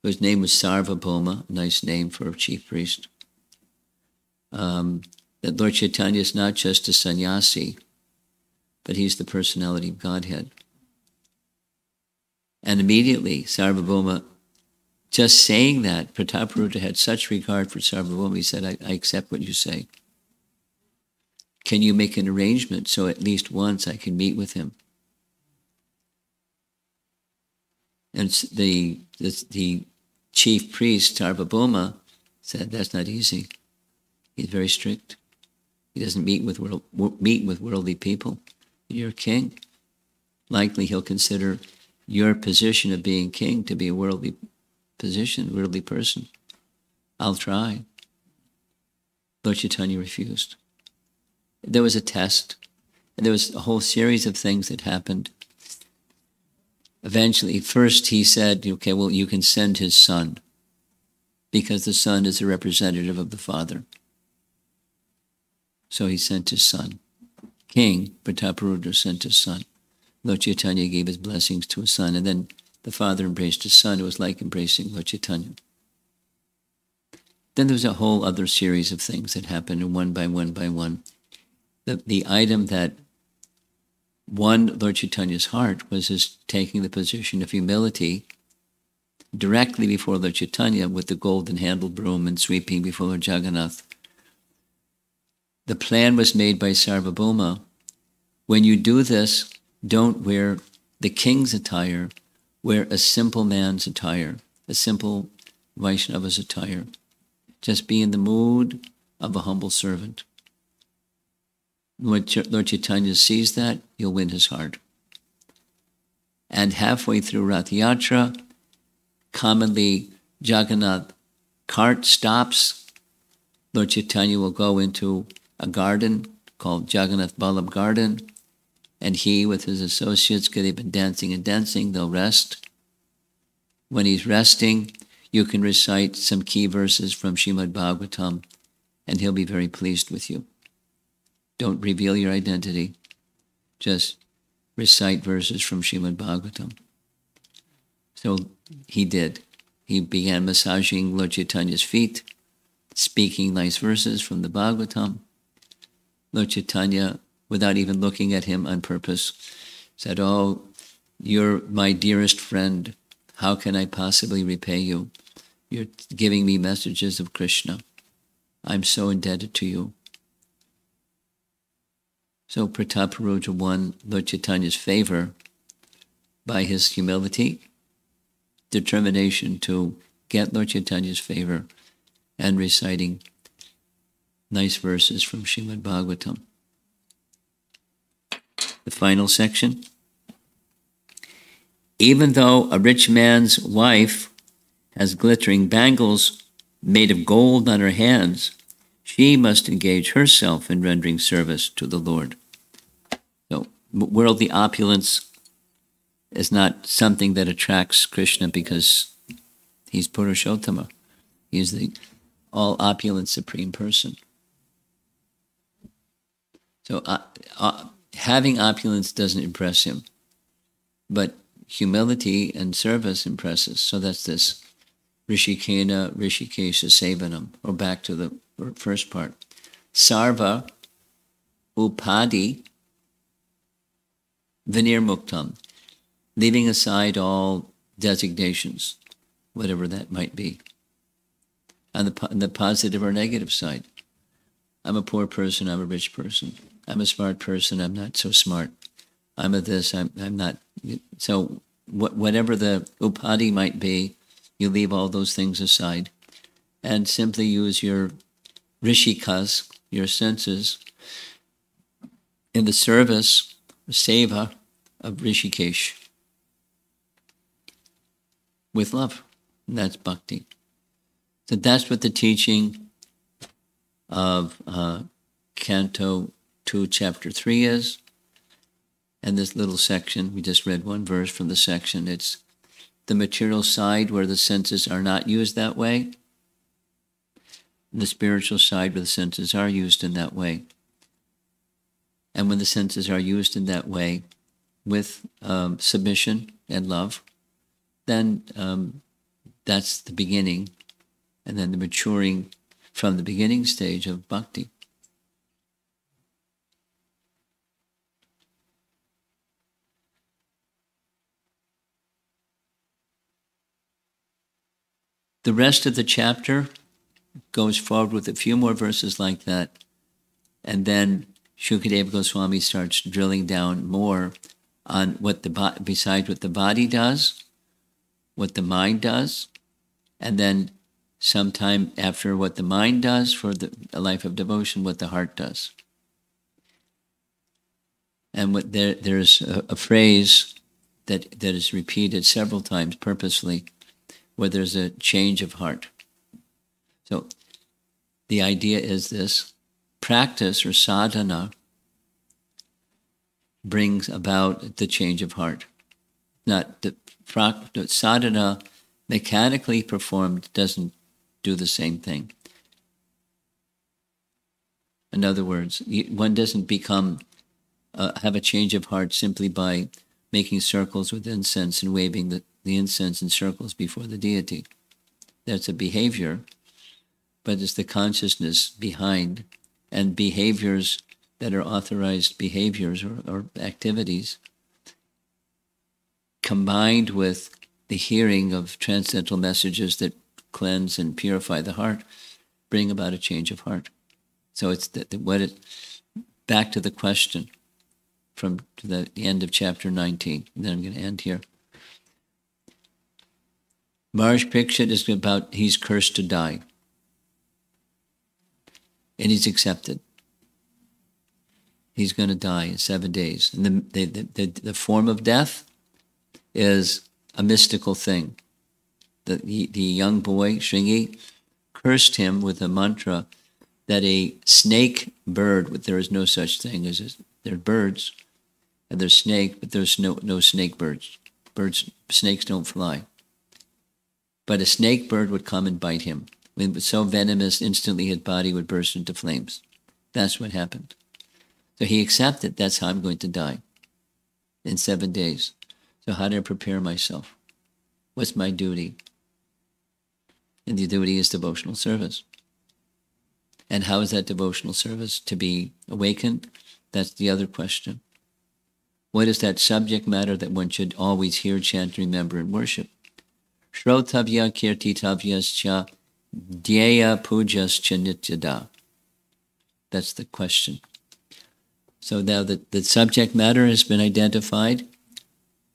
whose name was Sarvabhauma, nice name for a chief priest. Um, that Lord Chaitanya is not just a sannyasi, but he's the personality of Godhead. And immediately, Sarvabhauma, just saying that, Prataparudra had such regard for Sarvabhauma, he said, I, I accept what you say. Can you make an arrangement so at least once I can meet with him? And the, the, the chief priest, Sarvabhauma, said, that's not easy. He's very strict. He doesn't meet with, world, meet with worldly people. You're king. Likely he'll consider your position of being king to be a worldly position, worldly person. I'll try. Lord Chaitanya refused. There was a test, and there was a whole series of things that happened eventually, first he said, okay, well, you can send his son because the son is a representative of the father. So he sent his son. King Prataparudra sent his son. Lord Chaitanya gave his blessings to his son, and then the father embraced his son. It was like embracing Lord Chaitanya. Then there was a whole other series of things that happened, and one by one by one. The, the item that won Lord Chaitanya's heart was his taking the position of humility directly before Lord Chaitanya with the golden handled broom and sweeping before Lord Jagannath. The plan was made by Sarvabhauma. When you do this, don't wear the king's attire, wear a simple man's attire, a simple Vaishnava's attire. Just be in the mood of a humble servant. Lord Chaitanya sees that, you'll win his heart. And halfway through Rath Yatra, commonly Jagannath cart stops. Lord Chaitanya will go into a garden called Jagannath Ballabh Garden, and he with his associates, because they've been dancing and dancing, they'll rest. When he's resting, you can recite some key verses from Shrimad Bhagavatam, and he'll be very pleased with you. Don't reveal your identity. Just recite verses from Shrimad Bhagavatam. So he did. He began massaging Lord Chaitanya's feet, speaking nice verses from the Bhagavatam. Lord Chaitanya, without even looking at him on purpose, said, Oh, you're my dearest friend. How can I possibly repay you? You're giving me messages of Krishna. I'm so indebted to you. So Prataparudra won Lord Chaitanya's favor by his humility, determination to get Lord Chaitanya's favor, and reciting nice verses from Srimad Bhagavatam. The final section. Even though a rich man's wife has glittering bangles made of gold on her hands, she must engage herself in rendering service to the Lord. So, worldly opulence is not something that attracts Krishna because he's Purushottama. He's the all opulent supreme person. So, uh, uh, having opulence doesn't impress him, but humility and service impresses. So that's this Rishikena Rishikesha Sevanam, or back to the first part. Sarva Upadi Vinir Muktam, leaving aside all designations, whatever that might be, on the, on the positive or negative side. I'm a poor person, I'm a rich person. I'm a smart person, I'm not so smart. I'm a this, I'm, I'm not. So, what, whatever the upadi might be, you leave all those things aside and simply use your rishikas, your senses, in the service, seva of Rishikesh with love. And that's bhakti. So that's what the teaching of uh, Canto 2, Chapter 3 is. And this little section, we just read one verse from the section. It's the material side where the senses are not used that way, the spiritual side where the senses are used in that way. And when the senses are used in that way with um, submission and love, then um, that's the beginning, and then the maturing from the beginning stage of bhakti. The rest of the chapter goes forward with a few more verses like that. And then Shukadeva Goswami starts drilling down more on what the besides what the body does, what the mind does, and then sometime after what the mind does for the life of devotion, what the heart does. And what there, there's a, a phrase that, that is repeated several times purposely where there's a change of heart. So the idea is this practice or sadhana brings about the change of heart. Not the, sadhana mechanically performed doesn't do the same thing. In other words, one doesn't become uh, have a change of heart simply by making circles with incense and waving the the incense in circles before the deity. That's a behavior, but it's the consciousness behind and behaviors that are authorized behaviors or, or activities combined with the hearing of transcendental messages that cleanse and purify the heart bring about a change of heart. So it's the, the, what it back to the question from the, the end of chapter 19. And then I'm going to end here. Maharaj Parikshit is about he's cursed to die. And he's accepted. He's going to die in seven days. And the, the, the, the form of death is a mystical thing. The, the, the young boy, Shringi, cursed him with a mantra that a snake bird, but there is no such thing as there are birds, and there's snake, but there's no, no snake birds. Birds, snakes don't fly. But a snake bird would come and bite him. It was so venomous, instantly his body would burst into flames. That's what happened. So he accepted that's how I'm going to die in seven days. So how do I prepare myself? What's my duty? And the duty is devotional service. And how is that devotional service to be awakened? That's the other question. What is that subject matter that one should always hear, chant, remember, and worship? Shrotavya kirtitavyascha dhyeya pujaschya nityada. That's the question. So now that the subject matter has been identified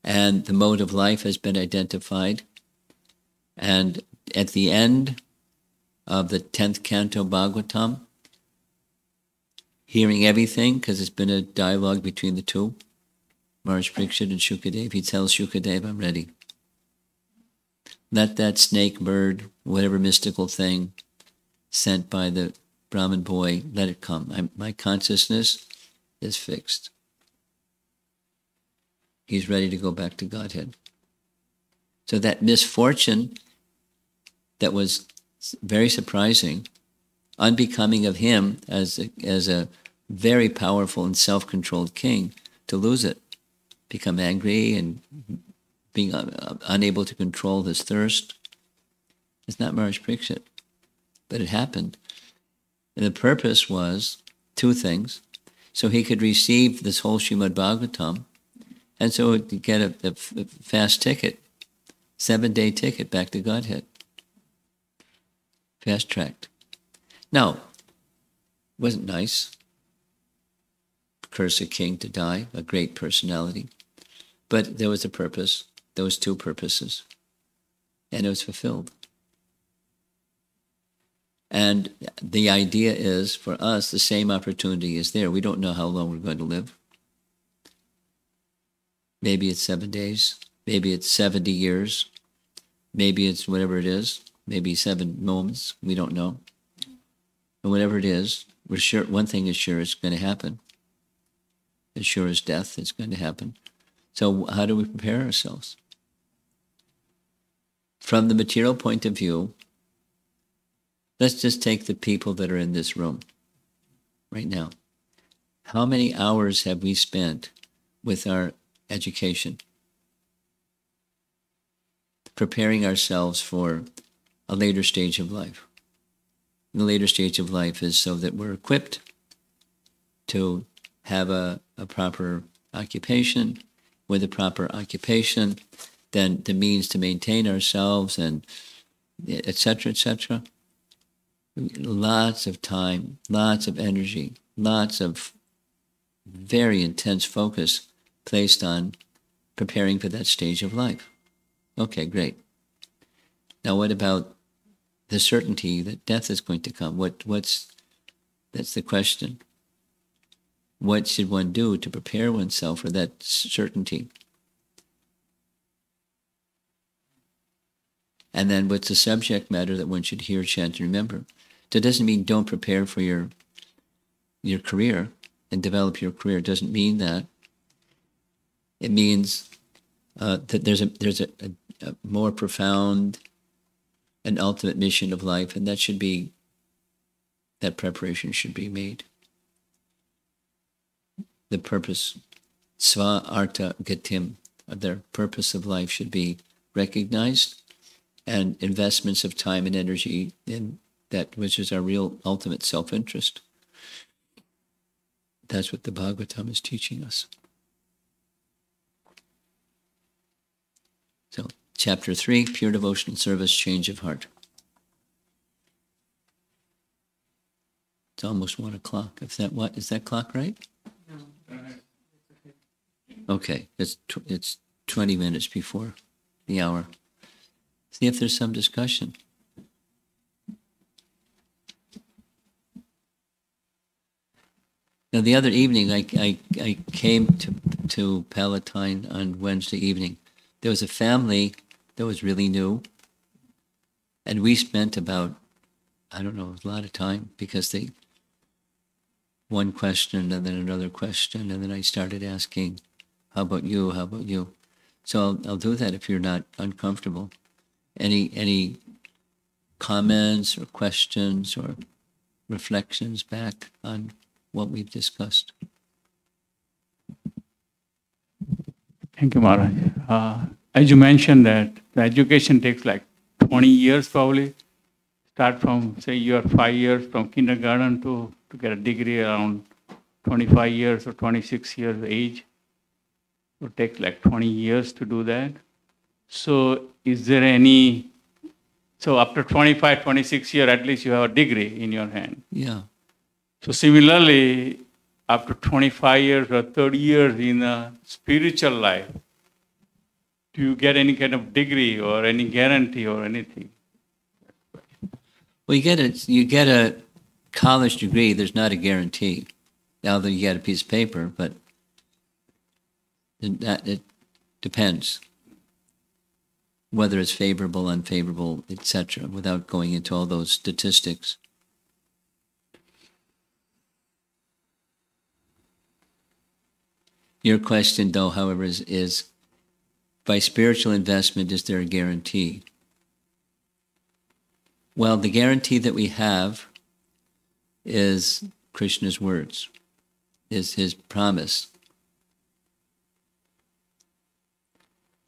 and the mode of life has been identified, and at the end of the 10th canto Bhagavatam, hearing everything, because it's been a dialogue between the two, Maharaj Parikshit and Shukadev, he tells Shukadev, I'm ready. Let that snake bird, whatever mystical thing sent by the Brahmin boy, let it come. I, my consciousness is fixed. He's ready to go back to Godhead. So that misfortune that was very surprising, unbecoming of him as a, as a very powerful and self-controlled king, to lose it, become angry and being uh, unable to control his thirst. It's not Maharaj Parikshit, but it happened. And the purpose was two things. So he could receive this whole Srimad Bhagavatam, and so to get a, a, a fast ticket, seven day ticket back to Godhead. Fast tracked. Now, wasn't nice. Curse a king to die, a great personality. But there was a purpose, those two purposes, and it was fulfilled. And the idea is for us, the same opportunity is there. We don't know how long we're going to live. Maybe it's seven days. Maybe it's 70 years. Maybe it's whatever it is. Maybe seven moments. We don't know. And whatever it is, we're sure one thing is sure it's going to happen. As sure as death, it's going to happen. So how do we prepare ourselves? From the material point of view, let's just take the people that are in this room right now. How many hours have we spent with our education? Preparing ourselves for a later stage of life. The later stage of life is so that we're equipped to have a, a proper occupation, with a proper occupation, then the means to maintain ourselves and etc. etc. Lots of time, lots of energy, lots of very intense focus placed on preparing for that stage of life. Okay, great. Now, what about the certainty that death is going to come? What, what's that's the question. What should one do to prepare oneself for that certainty? And then what's the subject matter that one should hear, chant, and remember? That doesn't mean don't prepare for your your career and develop your career. It doesn't mean that. It means uh, that there's a there's a, a, a more profound and ultimate mission of life, and that should be that preparation should be made. The purpose, sva arta gatim, their purpose of life should be recognized, and investments of time and energy in that which is our real ultimate self-interest. That's what the Bhagavatam is teaching us. So, chapter 3, pure devotional service, change of heart. It's almost one o'clock. Is that what? Is that clock right? Okay, it's tw- it's twenty minutes before the hour. See if there's some discussion. Now, the other evening, I, I, I came to, to Palatine on Wednesday evening. There was a family that was really new. And we spent about, I don't know, a lot of time because they, one question and then another question. And then I started asking, how about you? How about you? So I'll, I'll do that if you're not uncomfortable. Any, any comments or questions or reflections back on what we've discussed. Thank you, Maharaj. Uh, as you mentioned that the education takes like 20 years probably. start from, say, you are five years from kindergarten to, to get a degree around 25 years or 26 years age. It would take like 20 years to do that. So is there any, so after 25, 26 years, at least you have a degree in your hand. Yeah. So similarly, after 25 years or 30 years in a spiritual life, do you get any kind of degree or any guarantee or anything? Well, you get a you get a college degree. There's not a guarantee. Now that you get a piece of paper, but that it depends whether it's favorable, unfavorable, etc. Without going into all those statistics. Your question, though, however, is, is by spiritual investment, is there a guarantee? Well, the guarantee that we have is Krishna's words, is his promise.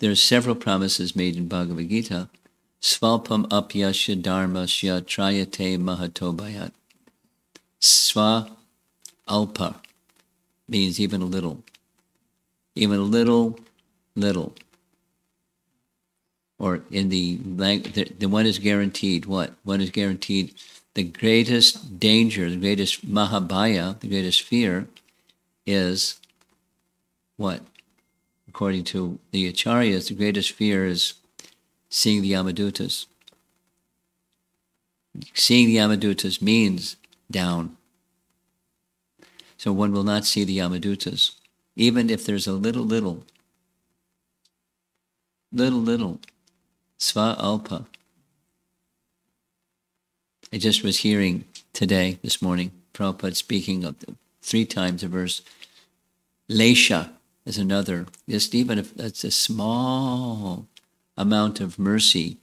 There are several promises made in Bhagavad Gita. Svalpam apyasya dharmasya trayate mahatobayat. Sva alpa means even a little. Even a little, little. Or in the, the, the one is guaranteed what? One is guaranteed the greatest danger, the greatest mahabaya, the greatest fear is what? According to the acharyas, the greatest fear is seeing the Yamadutas. Seeing the Yamadutas means down. So one will not see the Yamadutas, even if there's a little, little, little, little, sva alpa. I just was hearing today, this morning, Prabhupada speaking of the, three times a verse. Lesha is another. Just even if that's a small amount of mercy,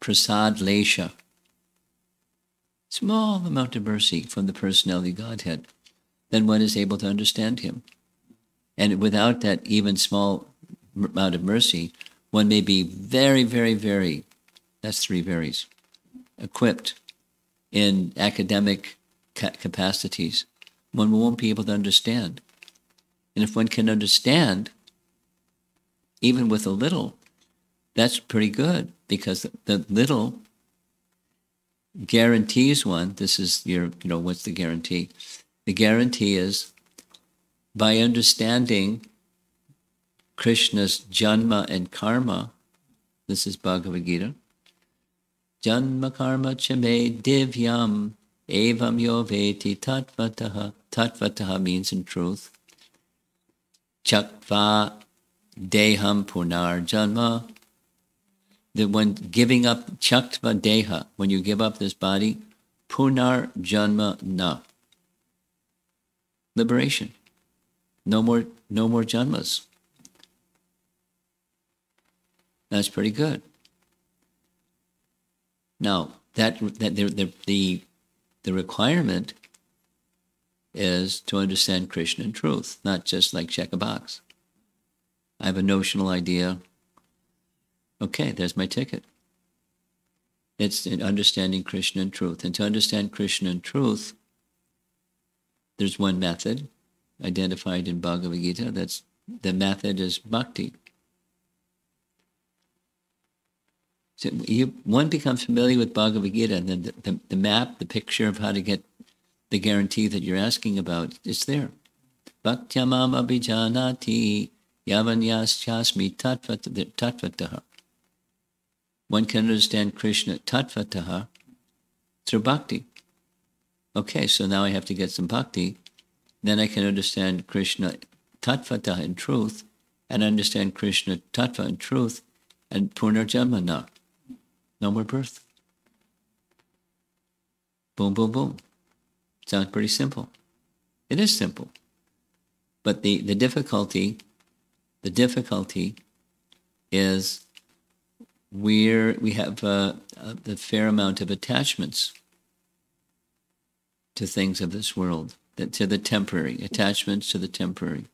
prasad lesha, small amount of mercy from the personality Godhead, then one is able to understand him. And without that even small amount of mercy, one may be very, very, very, that's three varies, equipped in academic ca- capacities, one won't be able to understand. And if one can understand, even with a little, that's pretty good because the little guarantees one. This is your, you know, what's the guarantee? The guarantee is by understanding Krishna's janma and karma, this is Bhagavad Gita, janma karma chame divyam evam yo tatvataha. Tatvataha means in truth. Chakva deham punar janma. The when giving up chaktva deha, when you give up this body, punar janma na. Liberation. No more no more janmas. That's pretty good. Now, that, that the, the, the requirement is to understand Krishna in truth, not just like check a box. I have a notional idea. Okay, there's my ticket. It's in understanding Krishna in truth. And to understand Krishna in truth, there's one method identified in Bhagavad Gita. That's the method is bhakti. So you, one becomes familiar with Bhagavad Gita, and then the, the, the, map, the picture of how to get the guarantee that you're asking about, is there. Bhaktyamam abhijanati yavanyaschasmi tatvataha. One can understand Krishna tatvataha through bhakti. Okay, so now I have to get some bhakti. Then I can understand Krishna tatvataha in truth, and understand Krishna tattva in truth, and purnarjanmana no more birth. Boom, boom, boom. Sounds pretty simple. It is simple. But the, the difficulty, the difficulty is we're, we have a, a, a fair amount of attachments to things of this world, that, to the temporary, attachments to the temporary.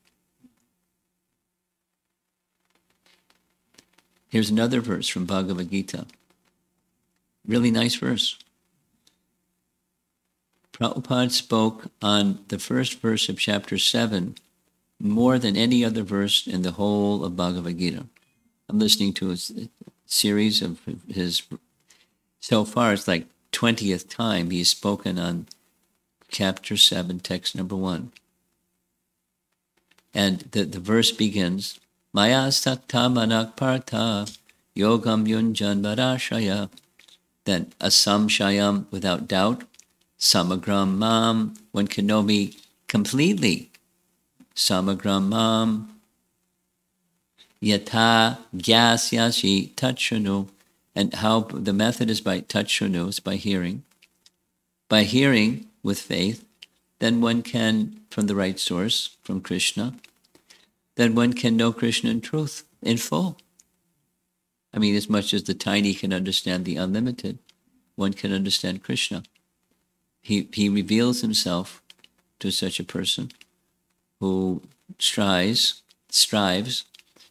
Here's another verse from Bhagavad Gita. Really nice verse. Prabhupada spoke on the first verse of chapter 7 more than any other verse in the whole of Bhagavad Gita. I'm listening to a series of his, so far it's like 20th time he's spoken on chapter 7, text number 1. And the, the verse begins, Maya sakta manak partha yogam yunjan varashaya. Then asam shayam, without doubt, samagram mam, one can know me completely. Samagram mam, yata gyasyashi tachunu. And how the method is by tachunu, is by hearing. By hearing with faith, then one can, from the right source, from Krishna, then one can know Krishna in truth, in full. I mean, as much as the tiny can understand the unlimited, one can understand Krishna. He, he reveals himself to such a person who strives, strives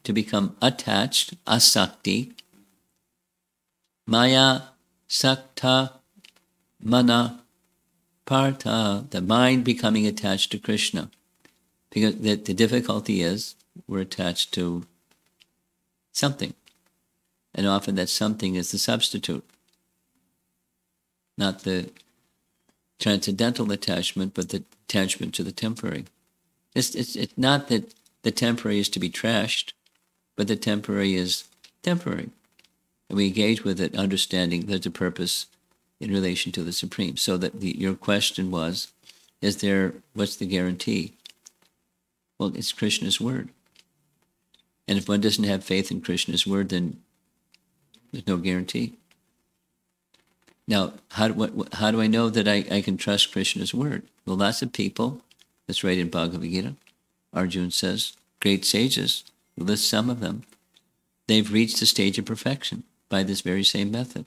to become attached, asakti, maya sakta mana partha, the mind becoming attached to Krishna. Because the, the difficulty is we're attached to something. And often that something is the substitute, not the transcendental attachment, but the attachment to the temporary. It's, it's, it's not that the temporary is to be trashed, but the temporary is temporary. And we engage with it, understanding there's a purpose in relation to the Supreme. So that the, your question was, is there, what's the guarantee? Well, it's Krishna's word. And if one doesn't have faith in Krishna's word, then there's no guarantee. Now, how do, how do I know that I, I can trust Krishna's word? Well, lots of people, that's right in Bhagavad Gita, Arjuna says, great sages, list some of them, they've reached the stage of perfection by this very same method.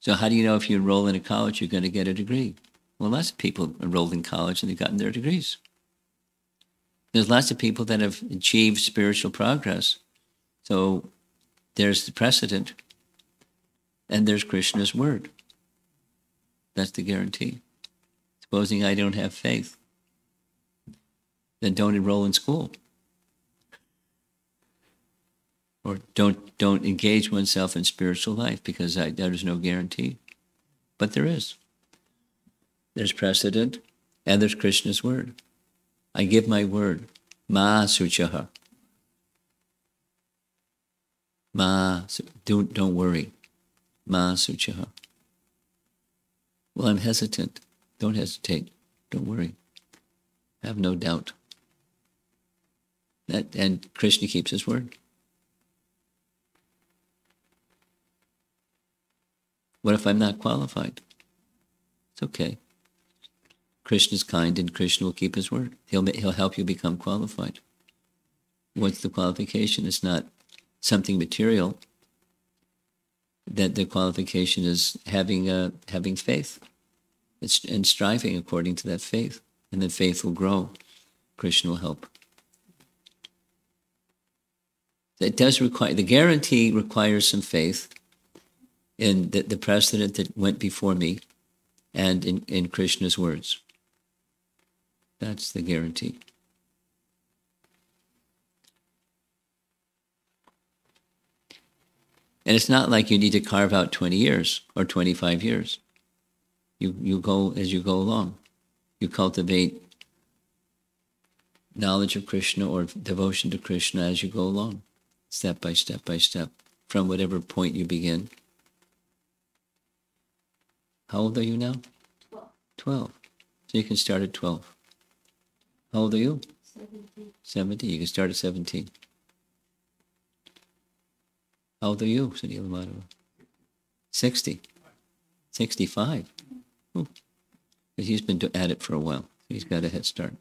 So how do you know if you enroll in a college you're going to get a degree? Well, lots of people enrolled in college and they've gotten their degrees. There's lots of people that have achieved spiritual progress. So there's the precedent, and there's Krishna's word. That's the guarantee. Supposing I don't have faith, then don't enroll in school. Or don't don't engage oneself in spiritual life because I, there's no guarantee. But there is. There's precedent, and there's Krishna's word. I give my word. Ma suchaha. Ma, don't, don't worry. Ma suchaha. Well, I'm hesitant. Don't hesitate. Don't worry. Have no doubt. That, and Krishna keeps his word. What if I'm not qualified? It's okay. Krishna is kind and Krishna will keep his word. He'll, he'll help you become qualified. What's the qualification? It's not something material. That the qualification is having, a, having faith it's, and striving according to that faith. And then faith will grow. Krishna will help. It does require, the guarantee requires some faith in the, the precedent that went before me and in, in Krishna's words. That's the guarantee. And it's not like you need to carve out 20 years or 25 years. You, you go as you go along. You cultivate knowledge of Krishna or devotion to Krishna as you go along, step by step by step, from whatever point you begin. How old are you now? 12. 12. So you can start at 12. How old are you? 17. 17. You can start at 17. How old are you, Sunil Madhava? 60. 65. Ooh. He's been at it for a while. He's got a head start.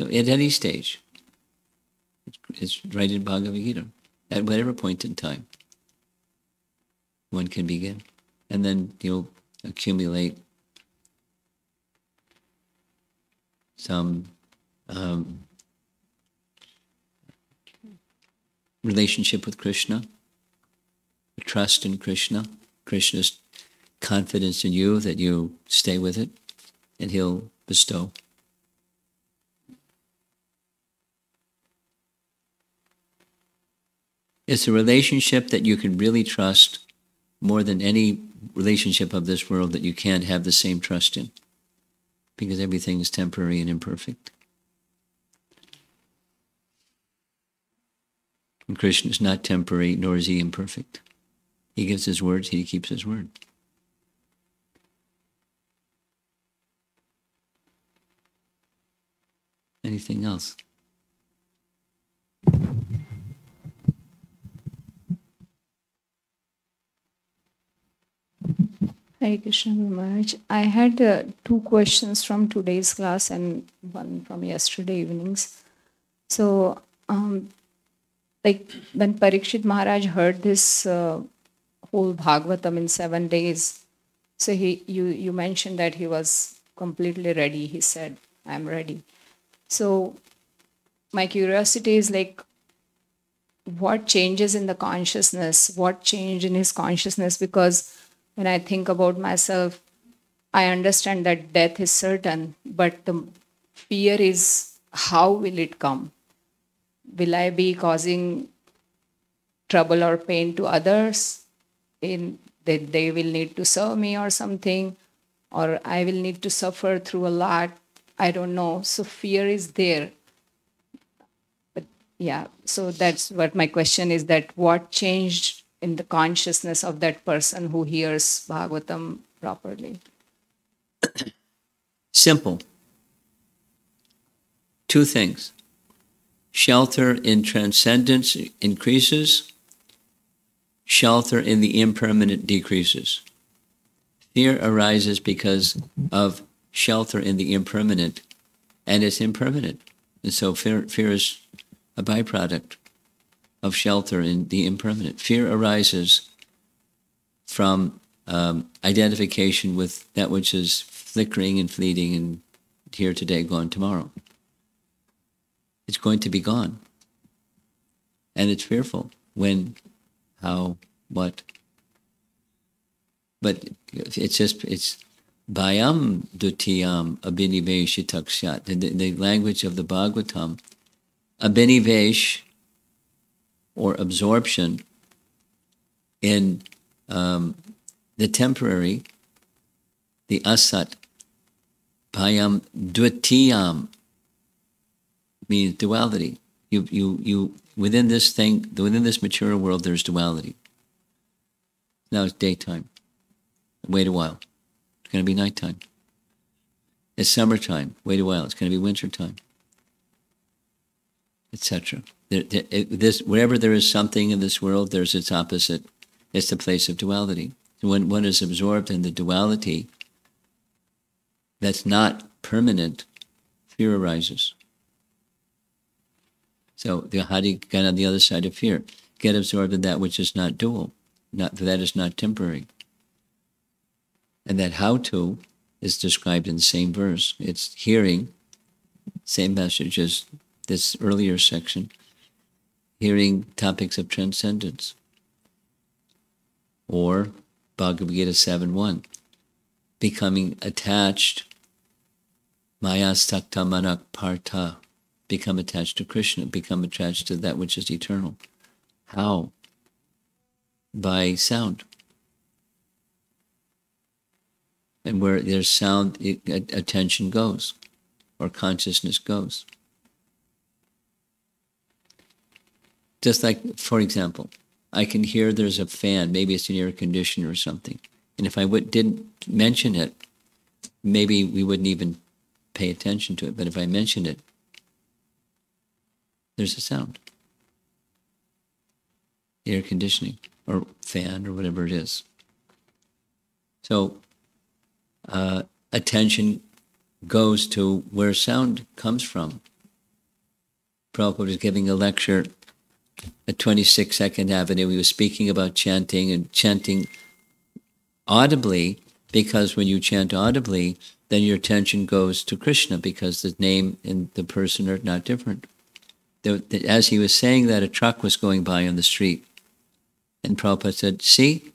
So at any stage, it's right in Bhagavad Gita, at whatever point in time, one can begin. And then you'll accumulate some um, relationship with Krishna, trust in Krishna, Krishna's confidence in you that you stay with it, and he'll bestow. It's a relationship that you can really trust more than any relationship of this world that you can't have the same trust in because everything is temporary and imperfect. And Krishna is not temporary, nor is he imperfect. He gives his words, he keeps his word. Anything else? Hare Krishna Maharaj. I had uh, two questions from today's class and one from yesterday evenings. So, um, like when Parikshit Maharaj heard this uh, whole Bhagavatam in seven days, so he you you mentioned that he was completely ready. He said, "I'm ready." So, my curiosity is like, what changes in the consciousness? What changed in his consciousness? Because when I think about myself, I understand that death is certain, but the fear is how will it come? Will I be causing trouble or pain to others in that they will need to serve me or something, or I will need to suffer through a lot? I don't know. So fear is there. But yeah, so that's what my question is that what changed in the consciousness of that person who hears Bhagavatam properly? Simple. Two things. Shelter in transcendence increases, shelter in the impermanent decreases. Fear arises because of shelter in the impermanent, and it's impermanent. And so fear, fear is a byproduct of shelter in the impermanent. Fear arises from um, identification with that which is flickering and fleeting and here today, gone tomorrow. It's going to be gone. And it's fearful. When, how, what. But it's just, it's Bhayam Dvitiyam Abhiniveshitakshat. The, the language of the Bhagavatam, Abhinivesh or absorption in um, the temporary, the asat, bhayam dvitiyam means duality. You, you, you, within this thing, within this material world, there's duality. Now it's daytime. Wait a while. It's going to be nighttime. It's summertime. Wait a while. It's going to be wintertime, etc. This, wherever there is something in this world, there's its opposite. It's the place of duality. When one is absorbed in the duality, that's not permanent, fear arises. So the, get on the other side of fear? Get absorbed in that which is not dual, not that is not temporary. And that how to is described in the same verse. It's hearing, same message as this earlier section, hearing topics of transcendence. Or Bhagavad Gita 7 1, becoming attached, mayastakta manak partha, become attached to Krishna, become attached to that which is eternal. How? By sound. And where there's sound, attention goes, or consciousness goes. Just like, for example, I can hear there's a fan, maybe it's an air conditioner or something. And if I didn't mention it, maybe we wouldn't even pay attention to it. But if I mention it, there's a sound. Air conditioning or fan or whatever it is. So uh, attention goes to where sound comes from. Prabhupada was giving a lecture at 26 Second Avenue, he was speaking about chanting and chanting audibly because when you chant audibly, then your attention goes to Krishna because the name and the person are not different. As he was saying that, a truck was going by on the street. And Prabhupada said, see,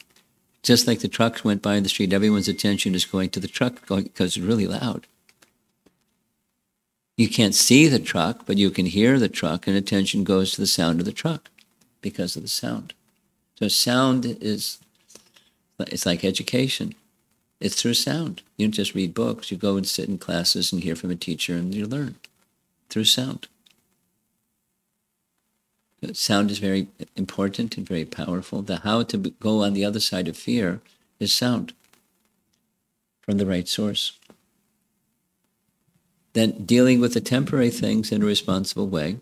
just like the trucks went by in the street, everyone's attention is going to the truck because it's really loud. You can't see the truck, but you can hear the truck, and attention goes to the sound of the truck because of the sound. So sound is it's like education. It's through sound. You don't just read books. You go and sit in classes and hear from a teacher and you learn through sound. Sound is very important and very powerful. The how to go on the other side of fear is sound from the right source. Then dealing with the temporary things in a responsible way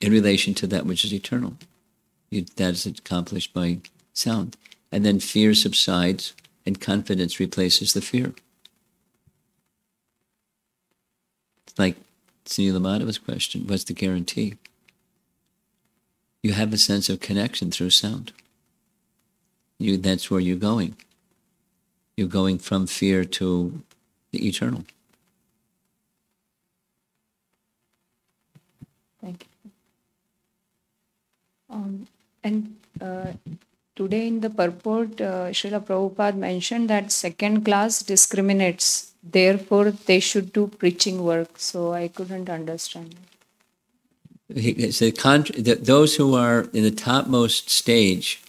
in relation to that which is eternal. You, that is accomplished by sound. And then fear subsides and confidence replaces the fear. It's like Sunila Madhava's question what's the guarantee? You have a sense of connection through sound. You, that's where you're going. You're going from fear to the eternal. Thank you. Um, and uh, today in the purport, uh, Srila Prabhupada mentioned that second class discriminates, therefore they should do preaching work. So I couldn't understand. Contra- the, those who are in the topmost stage,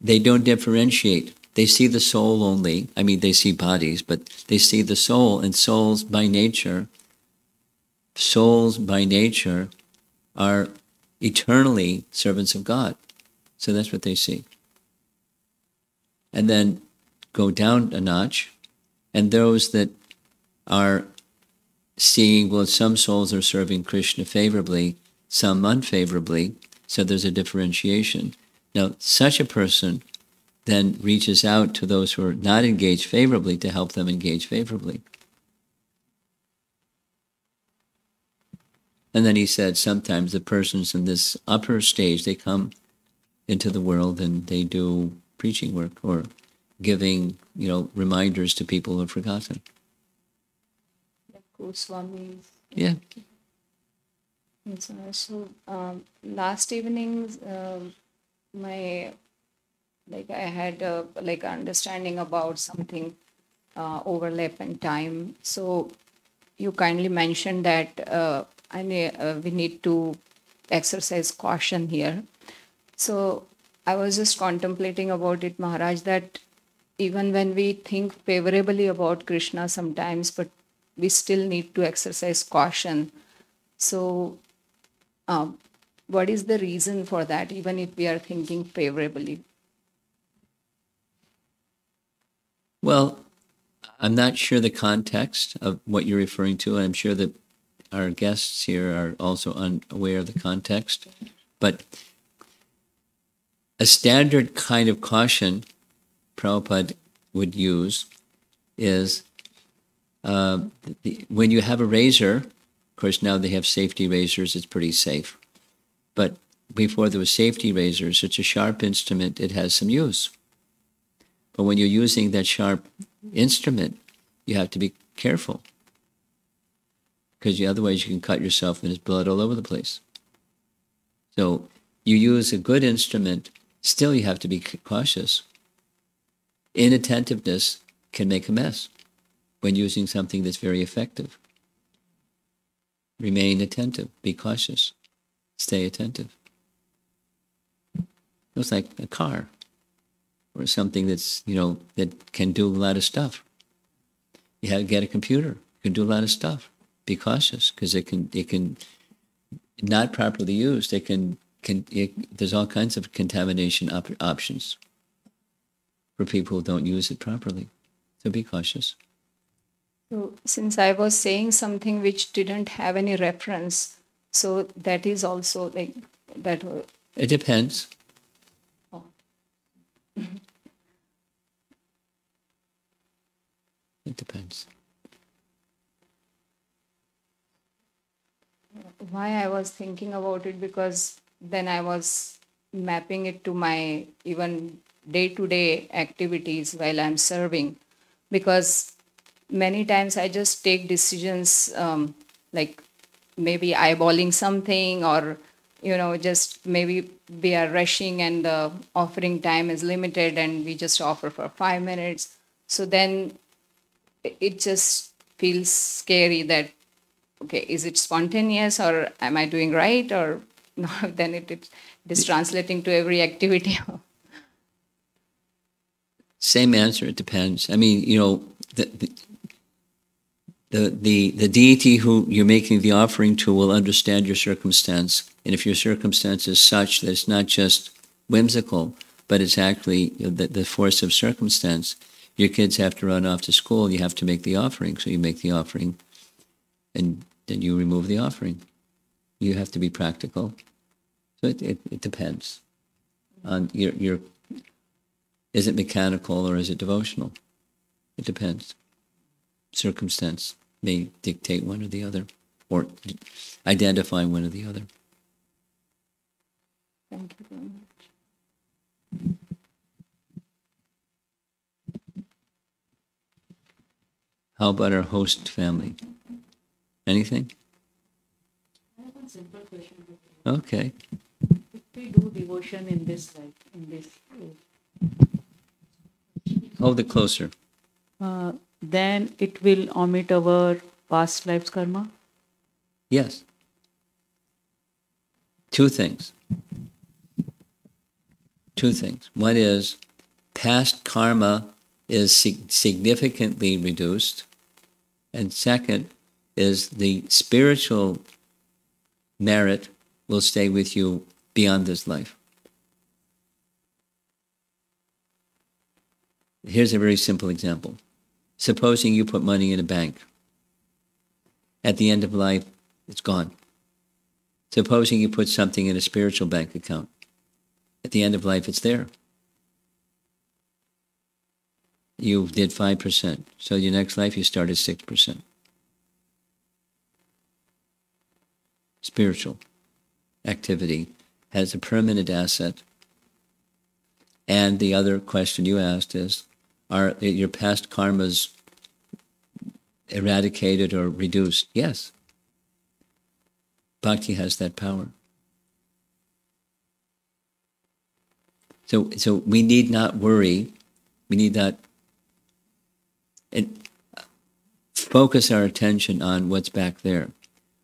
they don't differentiate. They see the soul only. I mean, they see bodies, but they see the soul, and souls by nature, souls by nature are eternally servants of God. So that's what they see. And then go down a notch, and those that are seeing, well, some souls are serving Krishna favorably, some unfavorably, so there's a differentiation. Now, such a person then reaches out to those who are not engaged favorably to help them engage favorably. And then he said sometimes the persons in this upper stage, they come into the world and they do preaching work or giving, you know, reminders to people who have forgotten. Yeah. Yes. So um, last evening, um, my like I had a, like understanding about something uh, overlap in time. So you kindly mentioned that uh, I may, uh, we need to exercise caution here. So I was just contemplating about it, Maharaj, that even when we think favorably about Krishna sometimes, but we still need to exercise caution. So, um, what is the reason for that, even if we are thinking favorably? Well, I'm not sure the context of what you're referring to. I'm sure that our guests here are also unaware of the context. But a standard kind of caution Prabhupada would use is uh, the, when you have a razor, of course, now they have safety razors, it's pretty safe. But before there was safety razors, it's a sharp instrument, it has some use. But when you're using that sharp instrument, you have to be careful because otherwise you can cut yourself and there's blood all over the place. So you use a good instrument, still you have to be cautious. Inattentiveness can make a mess when using something that's very effective. Remain attentive, be cautious, stay attentive. It's like a car or something that's, you know, that can do a lot of stuff. You have to get a computer, you can do a lot of stuff. Be cautious because it can, it can, not properly used, it can, can it, there's all kinds of contamination op- options for people who don't use it properly. So be cautious. So, since I was saying something which didn't have any reference, so that is also like that. It depends. Oh. it depends. Why I was thinking about it because then I was mapping it to my even day to day activities while I'm serving. Because many times I just take decisions um, like maybe eyeballing something or you know just maybe we are rushing and the offering time is limited and we just offer for five minutes. So then it- just feels scary that okay is it spontaneous or am i doing right? Or no then it, it, it is translating to every activity Same answer. It depends. I mean, you know, the, the the the deity who you're making the offering to will understand your circumstance, and if your circumstance is such that it's not just whimsical, but it's actually the, the force of circumstance, your kids have to run off to school. You have to make the offering, so you make the offering, and then you remove the offering. You have to be practical. So it, it, it depends on your your is it mechanical or is it devotional? It depends. Circumstance may dictate one or the other, or identify one or the other. thank you very much How about our host family? Anything? I have one simple question. Okay. If we do devotion in this life, in this, Hold the closer. uh, then it will omit our past lives karma. Yes. Two things. Two things. One is past karma is sig- significantly reduced. And second is the spiritual merit will stay with you beyond this life. Here's a very simple example. Supposing you put money in a bank. At the end of life, it's gone. Supposing you put something in a spiritual bank account. At the end of life, it's there. You did 5%. So your next life, you start at 6%. Spiritual activity has a permanent asset. And the other question you asked is, are your past karmas eradicated or reduced? Yes. Bhakti has that power. So, so we need not worry. We need not and focus our attention on what's back there.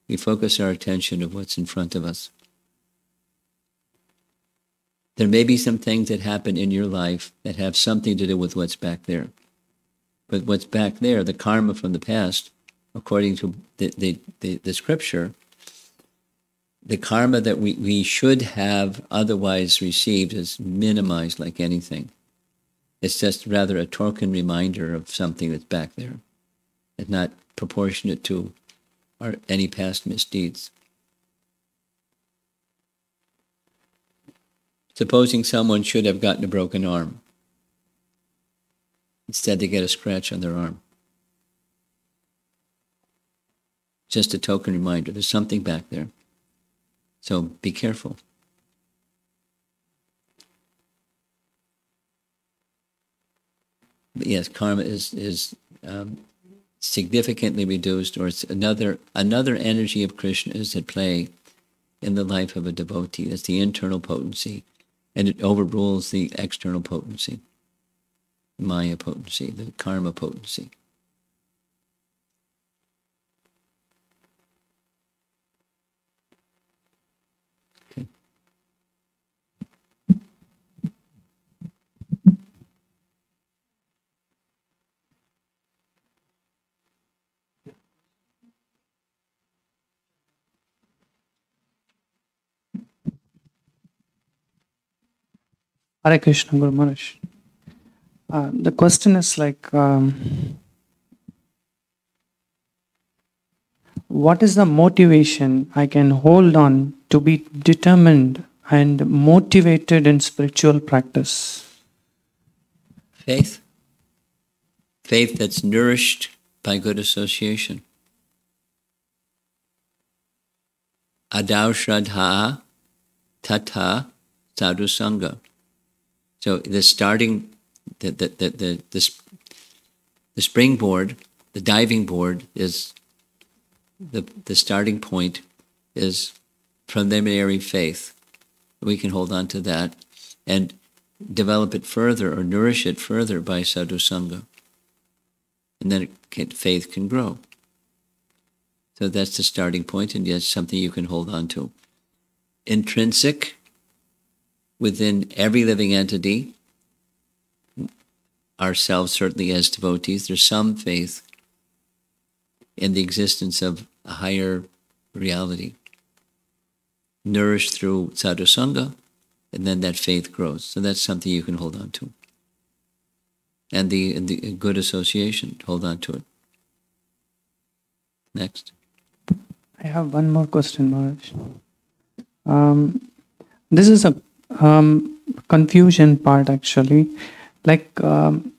We focus our attention of what's in front of us. There may be some things that happen in your life that have something to do with what's back there. But what's back there, the karma from the past, according to the, the, the, the scripture, the karma that we, we should have otherwise received is minimized like anything. It's just rather a token reminder of something that's back there. It's not proportionate to our, any past misdeeds. Supposing someone should have gotten a broken arm. Instead, they get a scratch on their arm. Just a token reminder. There's something back there. So be careful. But yes, karma is is um, significantly reduced, or it's another another energy of Krishna is at play in the life of a devotee. That's the internal potency, and it overrules the external potency, Maya potency, the karma potency. Hare Krishna, Guru Maharaj. Uh, the question is like, um, what is the motivation I can hold on to be determined and motivated in spiritual practice? Faith. Faith that's nourished by good association. Adau Shraddha Tata Sadhu Sangha. So the starting, the, the, the, the, the, the springboard, the diving board is the, the starting point is preliminary faith. We can hold on to that and develop it further or nourish it further by sadhu sangha. And then can, faith can grow. So that's the starting point, and yes, something you can hold on to. Intrinsic within every living entity, ourselves certainly as devotees, there's some faith in the existence of a higher reality, nourished through sadhu sangha, and then that faith grows. So that's something you can hold on to. And the, and the good association, hold on to it. Next. I have one more question, Maharaj. Um, this is a um, confusion part actually. Like um,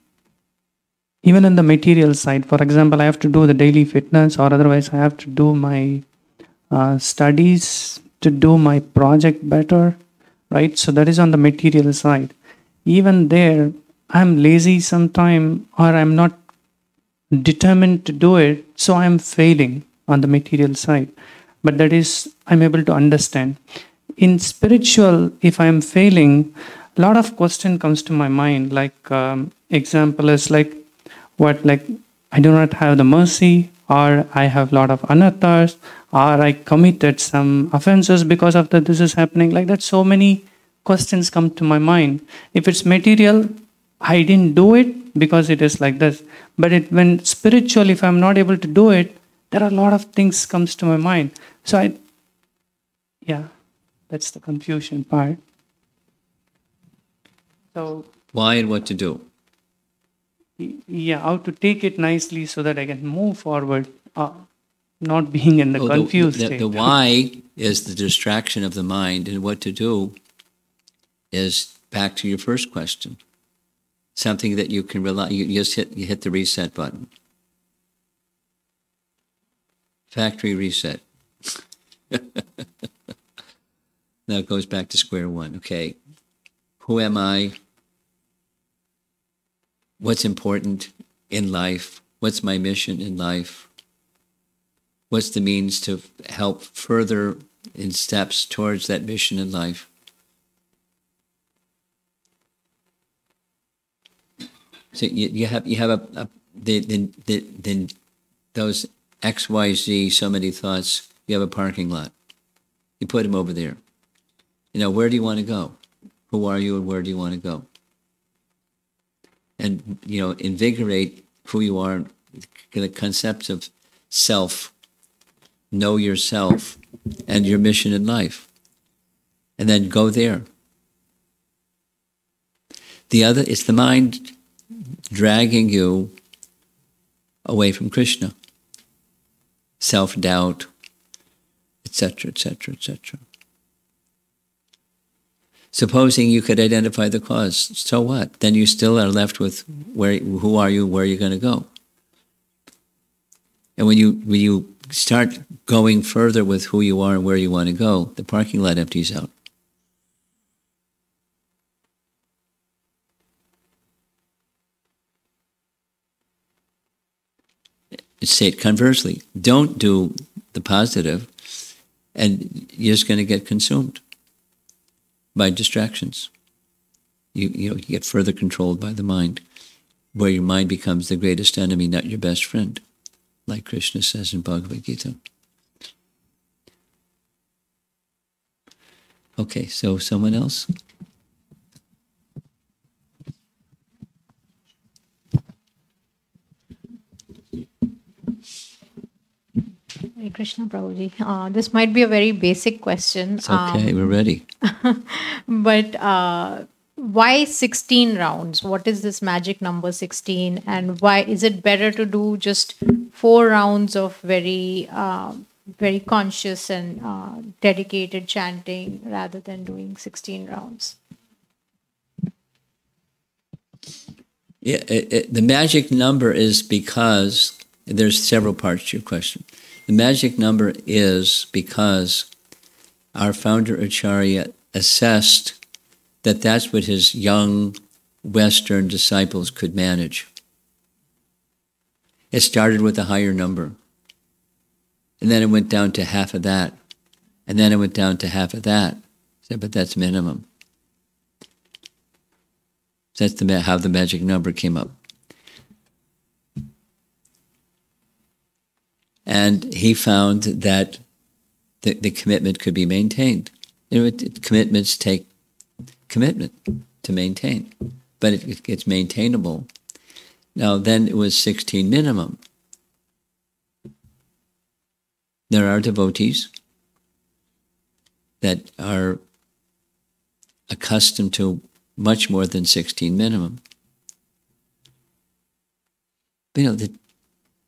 even in the material side, for example, I have to do the daily fitness, or otherwise I have to do my uh, studies to do my project better, right? So that is on the material side. Even there, I'm lazy sometime, or I'm not determined to do it, so I'm failing on the material side. But that is, I'm able to understand. In spiritual, if I'm failing, a lot of question comes to my mind. Like um, example is like what like I do not have the mercy, or I have a lot of anarthas, or I committed some offenses because of that this is happening. Like that, so many questions come to my mind. If it's material, I didn't do it because it is like this. But it, when spiritual, if I'm not able to do it, there are a lot of things comes to my mind. So I, yeah, that's the confusion part. So Why and what to do? yeah, how to take it nicely so that I can move forward, uh, not being in the Oh, the- confused the, state. the why is the distraction of the mind, and what to do is back to your first question. Something that you can rely. You just hit you hit the reset button. Factory reset. now it goes back to square one. Okay, who am I? What's important in life? What's my mission in life? what's the means to help further in steps towards that mission in life. So you, you have you have a, a the, the, the, the, those X Y Z so many thoughts. You have a parking lot. You put them over there. You know where do you want to go? Who are you and where do you want to go? And you know invigorate who you are. The concepts of self know yourself and your mission in life. And then go there. The other is the mind dragging you away from Krishna. Self doubt, etc., etc., etc. Supposing you could identify the cause, so what? Then you still are left with where, who are you, where are you going to go? And when you when you start going further with who you are and where you want to go, the parking lot empties out. Say it conversely. Don't do the positive, and you're just going to get consumed by distractions. You, you know, you get further controlled by the mind, where your mind becomes the greatest enemy, not your best friend like Krishna says in Bhagavad Gita. Okay, so someone else? Hare Krishna Prabhuji. Uh, this might be a very basic question. It's okay, um, we're ready. but uh, why 16 rounds? What is this magic number 16? And why is it better to do just four rounds of very, uh, very conscious and uh, dedicated chanting rather than doing 16 rounds? Yeah, it, it, the magic number is because there's several parts to your question. The magic number is because our founder Acharya assessed that that's what his young Western disciples could manage. It started with a higher number. And then it went down to half of that. And then it went down to half of that. Said, but that's minimum. That's the, how the magic number came up. And he found that the, the commitment could be maintained. You know, it, it- commitments take commitment to maintain, but it, it- it's maintainable. Now, then it was 16 minimum. There are devotees that are accustomed to much more than 16 minimum. You know, the,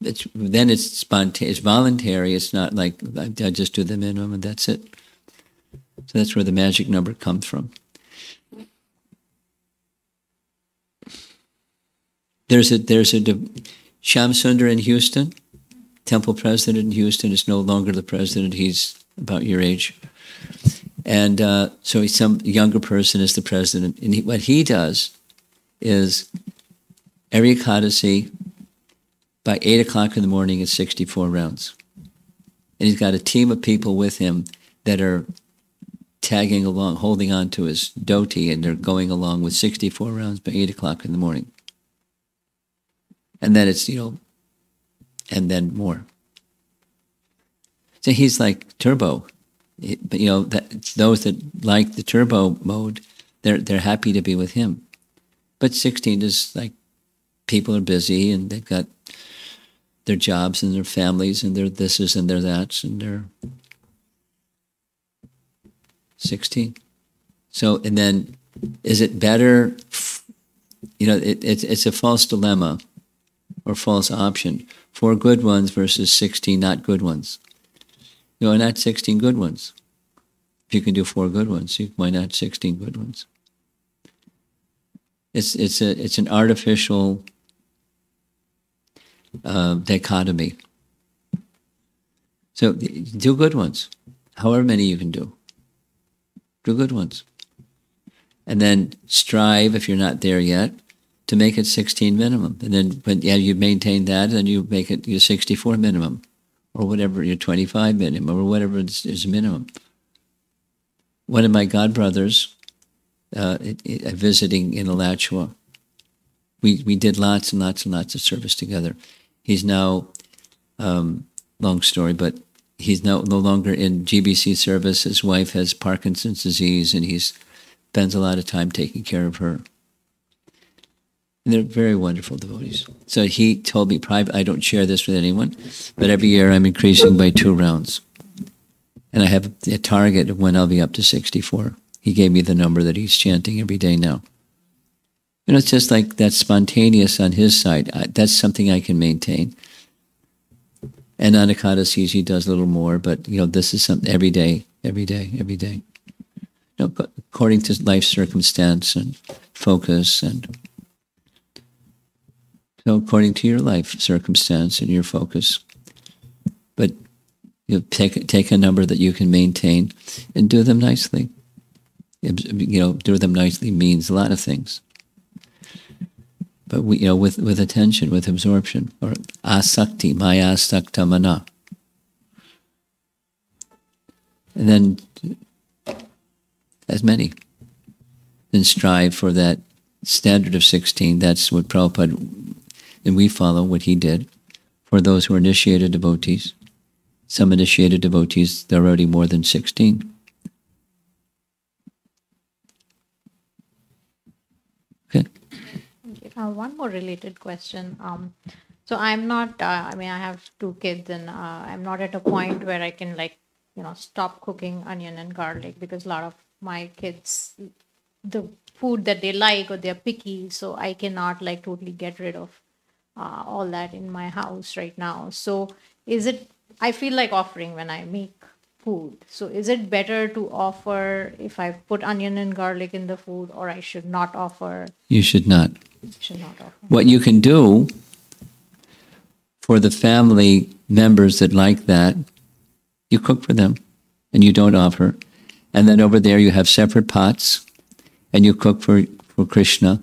it's, then it's spontaneous, it's voluntary. It's not like I just do the minimum and that's it. So that's where the magic number comes from. There's a there's a Sham Sundar in Houston, temple president in Houston is no longer the president. He's about your age, and uh, so some younger person is the president. And he, what he does is every Ekadasi by eight o'clock in the morning is sixty four rounds, and he's got a team of people with him that are tagging along, holding on to his dhoti, and they're going along with 64 rounds by 8 o'clock in the morning. And then it's, you know, and then more. So he's like turbo. But, you know, that, those that like the turbo mode, they're, they're happy to be with him. But 16 is like people are busy and they've got their jobs and their families and their thises and their thats and their 16. So, and then is it better? You know, it, it's, it's a false dilemma or false option. Four good ones versus 16 not good ones. You know, not 16 good ones. If you can do four good ones, why not 16 good ones? It's, it's, a, it's an artificial uh, dichotomy. So do good ones, however many you can do. Do good ones. And then strive, if you're not there yet, to make it 16 minimum. And then when yeah, you maintain that, then you make it your 64 minimum or whatever, your 25 minimum or whatever is, is minimum. One of my godbrothers, uh, uh, visiting in Alachua, we, we did lots and lots and lots of service together. He's now, um, long story, but he's now no longer in GBC service. His wife has Parkinson's disease and he spends a lot of time taking care of her. And they're very wonderful devotees. So he told me, private, I don't share this with anyone, but every year I'm increasing by two rounds. And I have a target of when I'll be up to 64. He gave me the number that he's chanting every day now. You know, it's just like that's spontaneous on his side. I, that's something I can maintain. And on Ekadasis, he does a little more, but, you know, this is something every day, every day, every day. You know, according to life circumstance and focus and so according to your life circumstance and your focus. But you know, take take a number that you can maintain and do them nicely. You know, do them nicely means a lot of things. We, you know, with with attention, with absorption, or asakti, maya sakta mana. And then as many. Then strive for that standard of 16. That's what Prabhupada and we follow what he did for those who are initiated devotees. Some initiated devotees, they're already more than 16. Okay. Okay, uh, one more related question. Um, so I'm not. Uh, I mean, I have two kids, and uh, I'm not at a point where I can like, you know, stop cooking onion and garlic because a lot of my kids, the food that they like or they're picky, so I cannot like totally get rid of uh, all that in my house right now. So is it? I feel like offering when I make food. So is it better to offer if I put onion and garlic in the food, or I should not offer? You should not. Should not offer. What you can do for the family members that like that, you cook for them and you don't offer. And then over there you have separate pots and you cook for, for Krishna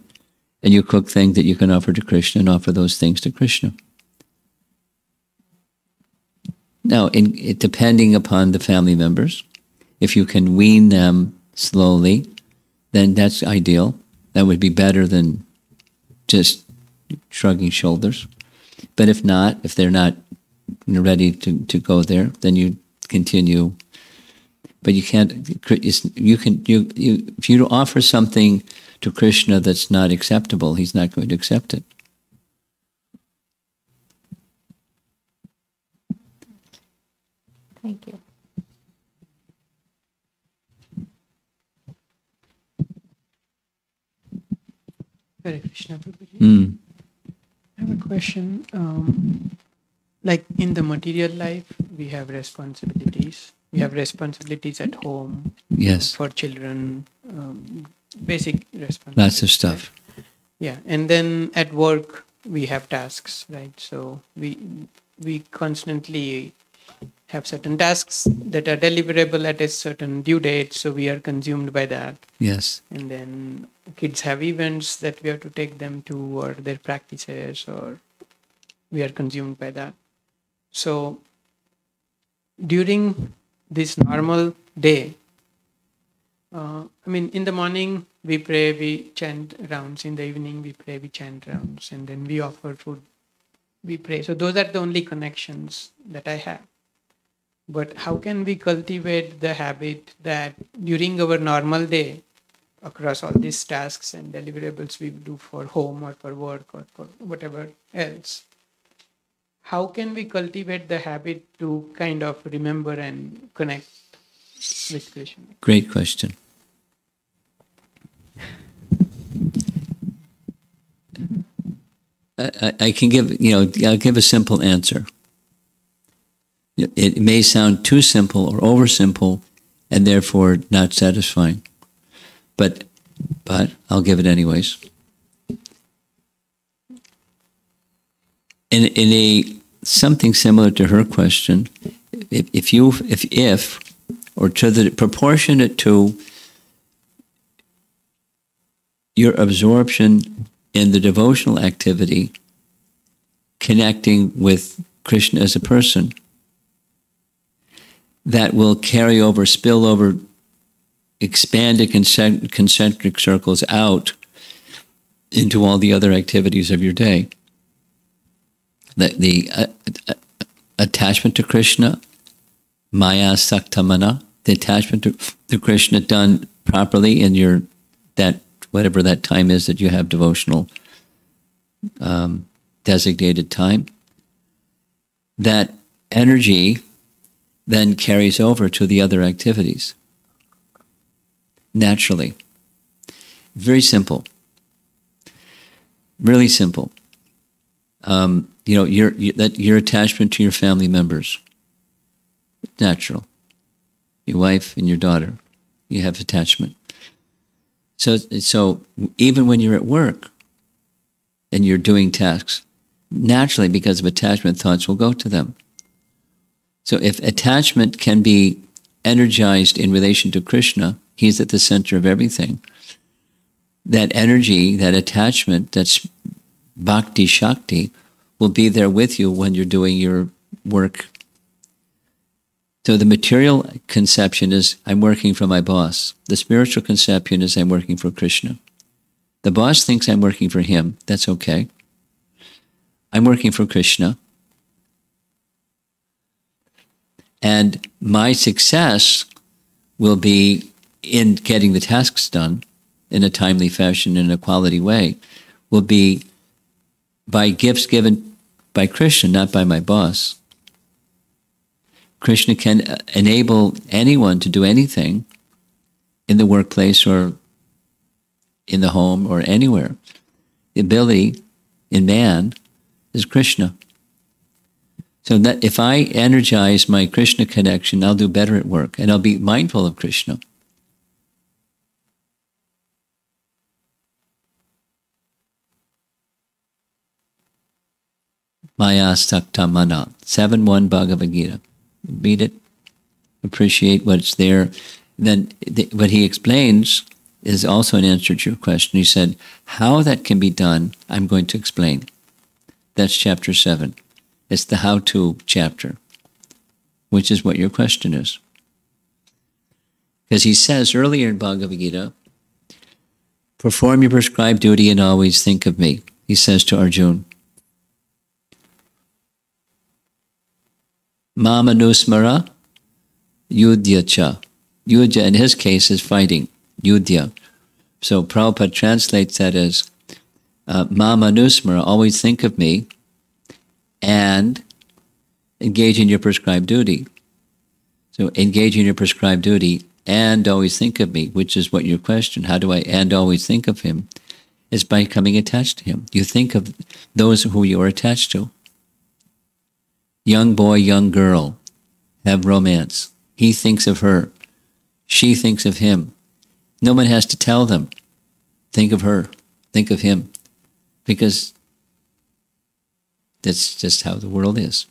and you cook things that you can offer to Krishna and offer those things to Krishna. Now, in, depending upon the family members, if you can wean them slowly, then that's ideal. That would be better than just shrugging shoulders. But if not, if they're not ready to, to go there, then you continue. But you can't. You can. You, you. If you offer something to Krishna that's not acceptable, he's not going to accept it. Hare Krishna Mm. I have a question. Um, like in the material life, we have responsibilities. We have responsibilities at home Yes. for children, um, basic responsibilities. Lots of stuff. right? Yeah, and then at work we have tasks, right? So we we constantly have certain tasks that are deliverable at a certain due date, so we are consumed by that. Yes. and then kids have events that we have to take them to or their practices or we are consumed by that. So during this normal day uh, i mean in the morning we pray we chant rounds. In the evening we pray we chant rounds and then we offer food. We pray. So those are the only connections that i have but how can we cultivate the habit that during our normal day across all these tasks and deliverables we do for home or for work or for whatever else how can we cultivate the habit to kind of remember and connect with krishna Great question. I, I- I can give, you know, I'll give a simple answer. It, may sound too simple or over simple and therefore not satisfying. But, but I'll give it anyways. In, in a something similar to her question, if, if you, if, if, or to the proportionate to your absorption in the devotional activity, connecting with Krishna as a person, that will carry over, spill over, expand concent- concentric circles out into all the other activities of your day. The, the uh, uh, attachment to Krishna, Maya Saktamana, the attachment to, to Krishna done properly in your that whatever that time is that you have devotional um, designated time. That energy then carries over to the other activities naturally. Very simple. Really simple. Um, you know, your you, that your attachment to your family members, natural. Your wife and your daughter, you have attachment. So, so even when you're at work and you're doing tasks, naturally, because of attachment, thoughts will go to them. So, if attachment can be energized in relation to Krishna, he's at the center of everything. That energy, that attachment, that's bhakti shakti, will be there with you when you're doing your work. So the material conception is I'm working for my boss. The spiritual conception is I'm working for Krishna. The boss thinks I'm working for him. That's okay. I'm working for Krishna. And my success will be in getting the tasks done in a timely fashion, in a quality way, will be by gifts given by Krishna, not by my boss. Krishna can enable anyone to do anything in the workplace or in the home or anywhere. The ability in man is Krishna. So that if I energize my Krishna connection, I'll do better at work and I'll be mindful of Krishna. Maya Sakta Mana, 7 1 Bhagavad Gita. Read it, appreciate what's there. Then the, what he explains is also an answer to your question. He said, How that can be done, I'm going to explain. That's chapter 7. It's the how to chapter. which is what your question is. Because he says earlier in Bhagavad Gita, perform your prescribed duty and always think of me, he says to Arjun. Mama nusmara yudhya in his case is fighting, yudhya. So Prabhupada translates that as uh, Mama nusmara, always think of me and engage in your prescribed duty. So engage in your prescribed duty and always think of me, which is what your question, how do I and always think of him, is by becoming attached to him. You think of those who you are attached to. Young boy, young girl, have romance. He thinks of her. She thinks of him. No one has to tell them. Think of her. Think of him. Because that's just how the world is.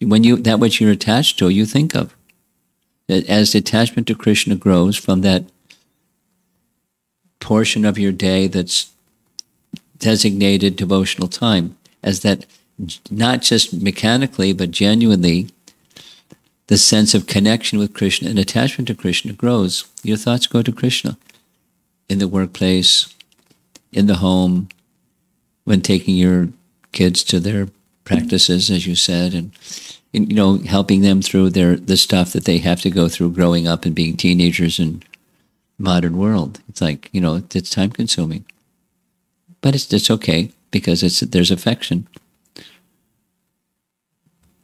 When you that which you're attached to, you think of. As attachment to Krishna grows from that portion of your day that's designated devotional time, as that not just mechanically but genuinely the sense of connection with Krishna and attachment to Krishna grows, your thoughts go to Krishna in the workplace, in the home, when taking your kids to their practices, as you said, and you know, helping them through their the stuff that they have to go through growing up and being teenagers in modern world. It's like you know, it's time consuming, but it's it's okay because it's there's affection,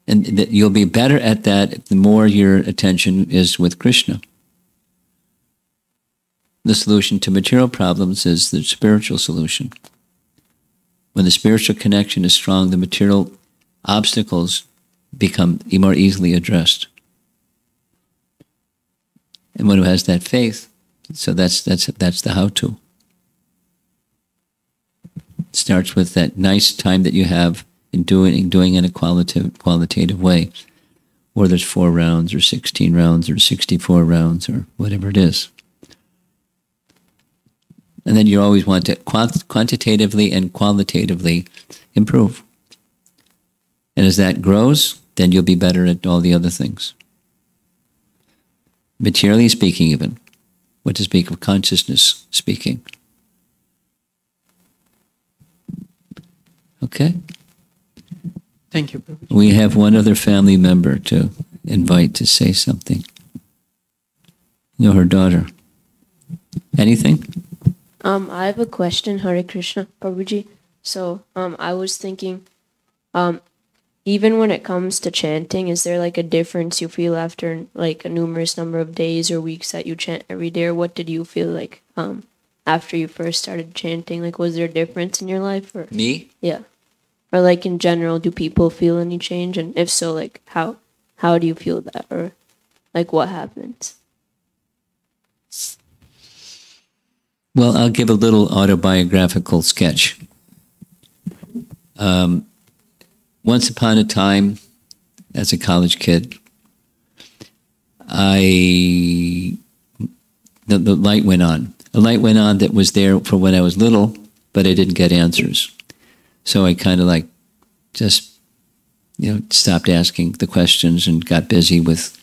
and that you'll be better at that the more your attention is with Krishna. The solution to material problems is the spiritual solution. When the spiritual connection is strong, the material obstacles become more easily addressed. And one who has that faith, so that's that's that's the how-to. Starts with that nice time that you have in doing doing in a qualitative qualitative way, whether it's four rounds or sixteen rounds or sixty-four rounds or whatever it is. And then you always want to quant- quantitatively and qualitatively improve. And as that grows, then you'll be better at all the other things. Materially speaking, even, what to speak of consciousness speaking. Okay? Thank you, We have one other family member to invite to say something. You know, her daughter. Anything? Um, I have a question, Hare Krishna, Prabhuji. So, um, I was thinking, um, even when it comes to chanting, is there like a difference you feel after like a numerous number of days or weeks that you chant every day, or what did you feel like um after you first started chanting? Like, was there a difference in your life, or Me? yeah, or like in general, do people feel any change, and if so, like how how do you feel that, or like what happens? Well, I'll give a little autobiographical sketch. Um, once upon a time, as a college kid, I the, the light went on. A light went on that was there for when I was little, but I didn't get answers. So I kind of like just you know stopped asking the questions and got busy with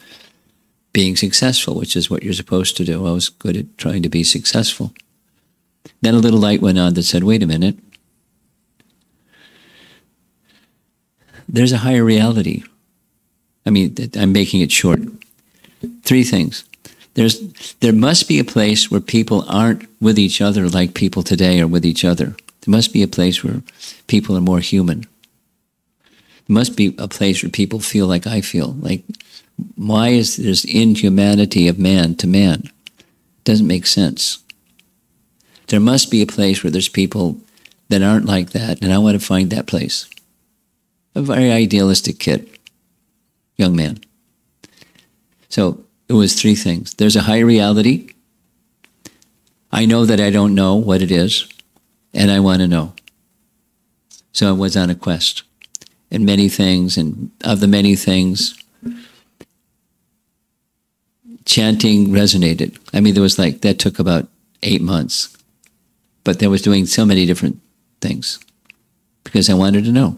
being successful, which is what you're supposed to do. I was good at trying to be successful. Then a little light went on that said, wait a minute. There's a higher reality. I mean, I'm making it short. Three things. There's, there must be a place where people aren't with each other like people today are with each other. There must be a place where people are more human. There must be a place where people feel like I feel. Like, why is this inhumanity of man to man? doesn't make sense. There must be a place where there's people that aren't like that, and I want to find that place. A very idealistic kid, young man. So it was three things. There's a higher reality. I know that I don't know what it is, and I want to know. So I was on a quest. And many things, and of the many things, chanting resonated. I mean, there was like, that took about eight months. But there was doing so many different things because I wanted to know.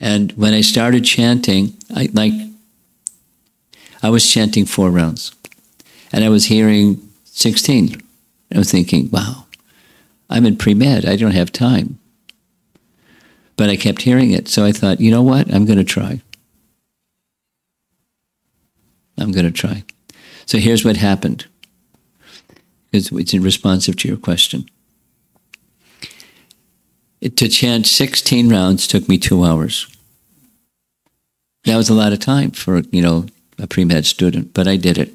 And when I started chanting, I like I was chanting four rounds, and I was hearing 16. I was thinking, wow, I'm in pre med, I don't have time. But I kept hearing it, so I thought, you know what, I'm going to try. I'm going to try. So here's what happened, it's in responsive to your question. It, to chant 16 rounds took me two hours. That was a lot of time for, you know, a pre-med student, but I did it.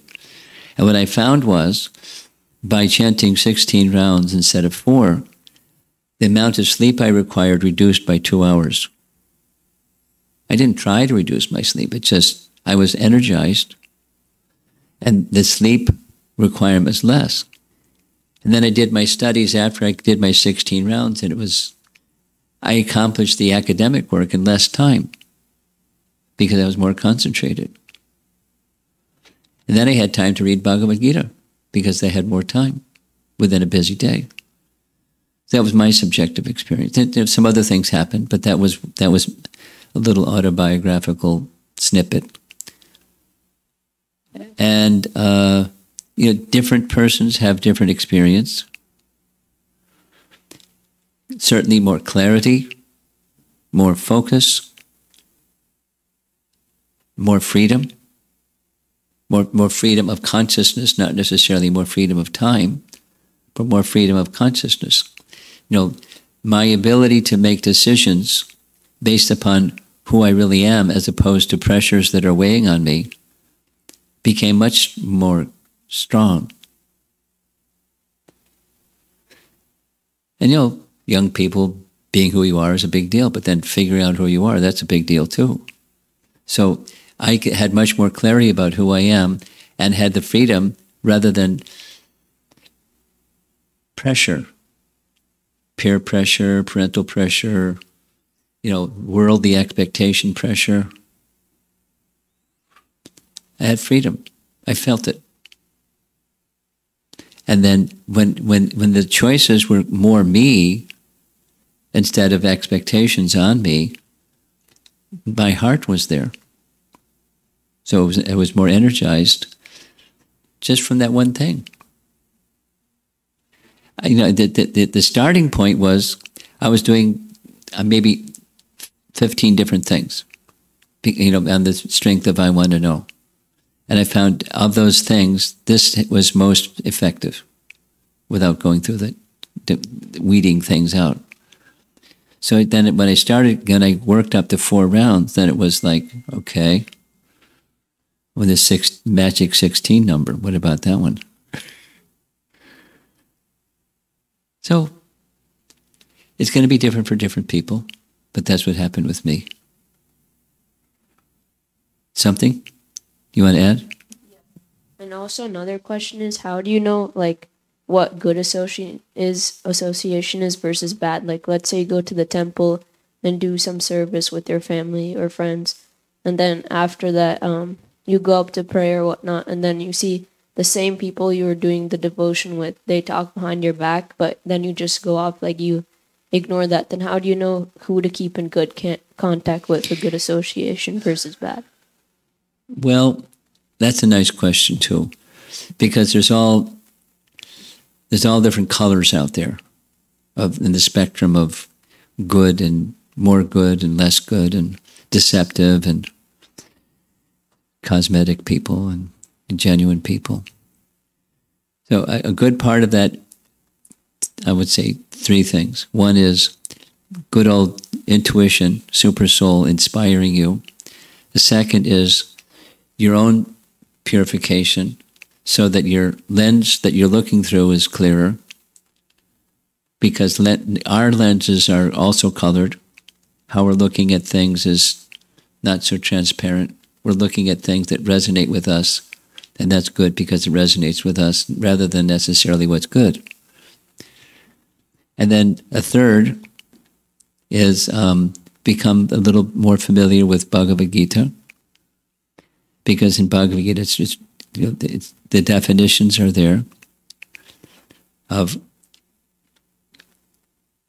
And what I found was, by chanting 16 rounds instead of four, the amount of sleep I required reduced by two hours. I didn't try to reduce my sleep, it just, I was energized, and the sleep requirement was less. And then I did my studies after I did my 16 rounds, and it was, I accomplished the academic work in less time because I was more concentrated. And then I had time to read Bhagavad Gita because they had more time within a busy day. That was my subjective experience. Some other things happened, but that was that was a little autobiographical snippet. And uh, you know, different persons have different experience. Certainly, more clarity, more focus, more freedom, more more freedom of consciousness, not necessarily more freedom of time, but more freedom of consciousness you know, my ability to make decisions based upon who I really am as opposed to pressures that are weighing on me became much more strong. And you know, young people being who you are is a big deal, but then figuring out who you are, that's a big deal too. So I had much more clarity about who I am and had the freedom rather than pressure peer pressure, parental pressure, you know, worldly expectation pressure. I had freedom. I felt it. And then when when when the choices were more me instead of expectations on me, my heart was there. So it was, it was more energized just from that one thing you know, the, the, the starting point was I was doing uh, maybe 15 different things, you know, on the strength of I want to know. And I found of those things, this was most effective without going through the, the weeding things out. So then when I started, when I worked up to four rounds, then it was like, okay, with the six, magic 16 number, what about that one? So it's going to be different for different people, but that's what happened with me. Something you want to add? And also another question is how do you know like what good association is association is versus bad? Like let's say you go to the temple and do some service with your family or friends, and then after that um, you go up to prayer or whatnot, and then you see the same people you were doing the devotion with, they talk behind your back, but then you just go off like you ignore that, then how do you know who to keep in good contact with, a good association versus bad? Well, that's a nice question too, because there's all there's all different colors out there of in the spectrum of good and more good and less good and deceptive and cosmetic people and genuine people. So, a, a good part of that, I would say three things. One is good old intuition, super soul inspiring you. The second is your own purification so that your lens that you're looking through is clearer because our lenses are also colored. How we're looking at things is not so transparent. We're looking at things that resonate with us and that's good because it resonates with us rather than necessarily what's good. And then a third is um, become a little more familiar with Bhagavad Gita, because in Bhagavad Gita, it's just you know, it's, the definitions are there of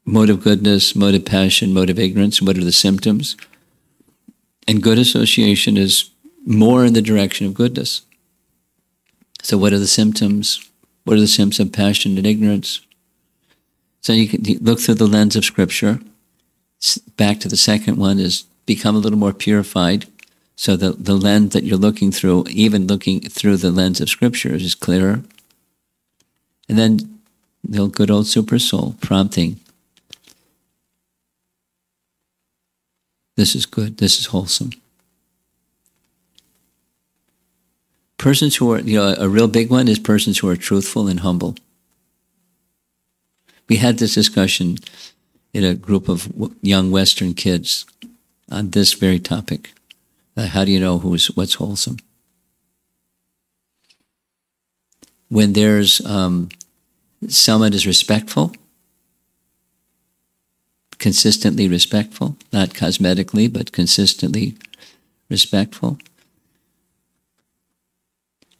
mode of goodness, mode of passion, mode of ignorance, what are the symptoms. And good association is more in the direction of goodness. So, what are the symptoms? What are the symptoms of passion and ignorance? So, you can look through the lens of Scripture. Back to the second one is become a little more purified. So, the, the lens that you're looking through, even looking through the lens of Scripture, is clearer. And then the good old super soul prompting. This is good. This is wholesome. Persons who are, you know, a real big one is persons who are truthful and humble. We had this discussion in a group of young Western kids on this very topic. Uh, how do you know who's what's wholesome? When there's um, someone is respectful, consistently respectful, not cosmetically, but consistently respectful.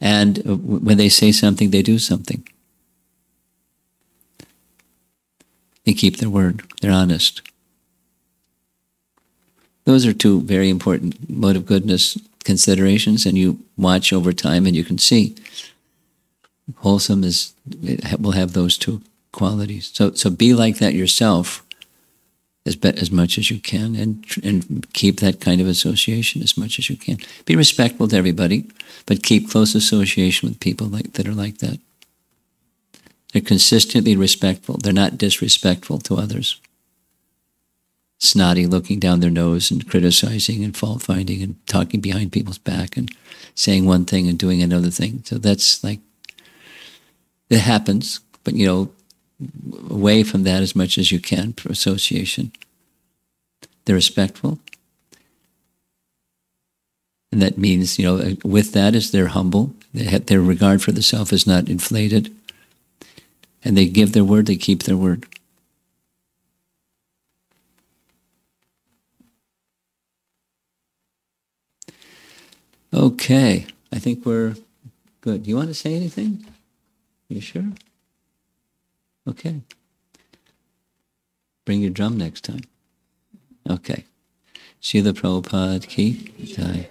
And uh, when they say something, they do something. They keep their word, they're honest. Those are two very important mode of goodness considerations, and you watch over time and you can see wholesome is will have those two qualities. So so be like that yourself as be, as much as you can, and and keep that kind of association as much as you can. Be respectful to everybody, but keep close association with people like that are like that. They're consistently respectful. They're not disrespectful to others. Snotty, looking down their nose and criticizing and fault finding and talking behind people's back and saying one thing and doing another thing. So that's like it happens, but you know, away from that as much as you can for association. They're respectful. And that means, you know, with that is they're humble. They have, their regard for the self is not inflated. And they give their word, they keep their word. Okay, I think we're good. Do you want to say anything? You sure? Okay. Bring your drum next time. Okay. See Srila Prabhupada ki jai.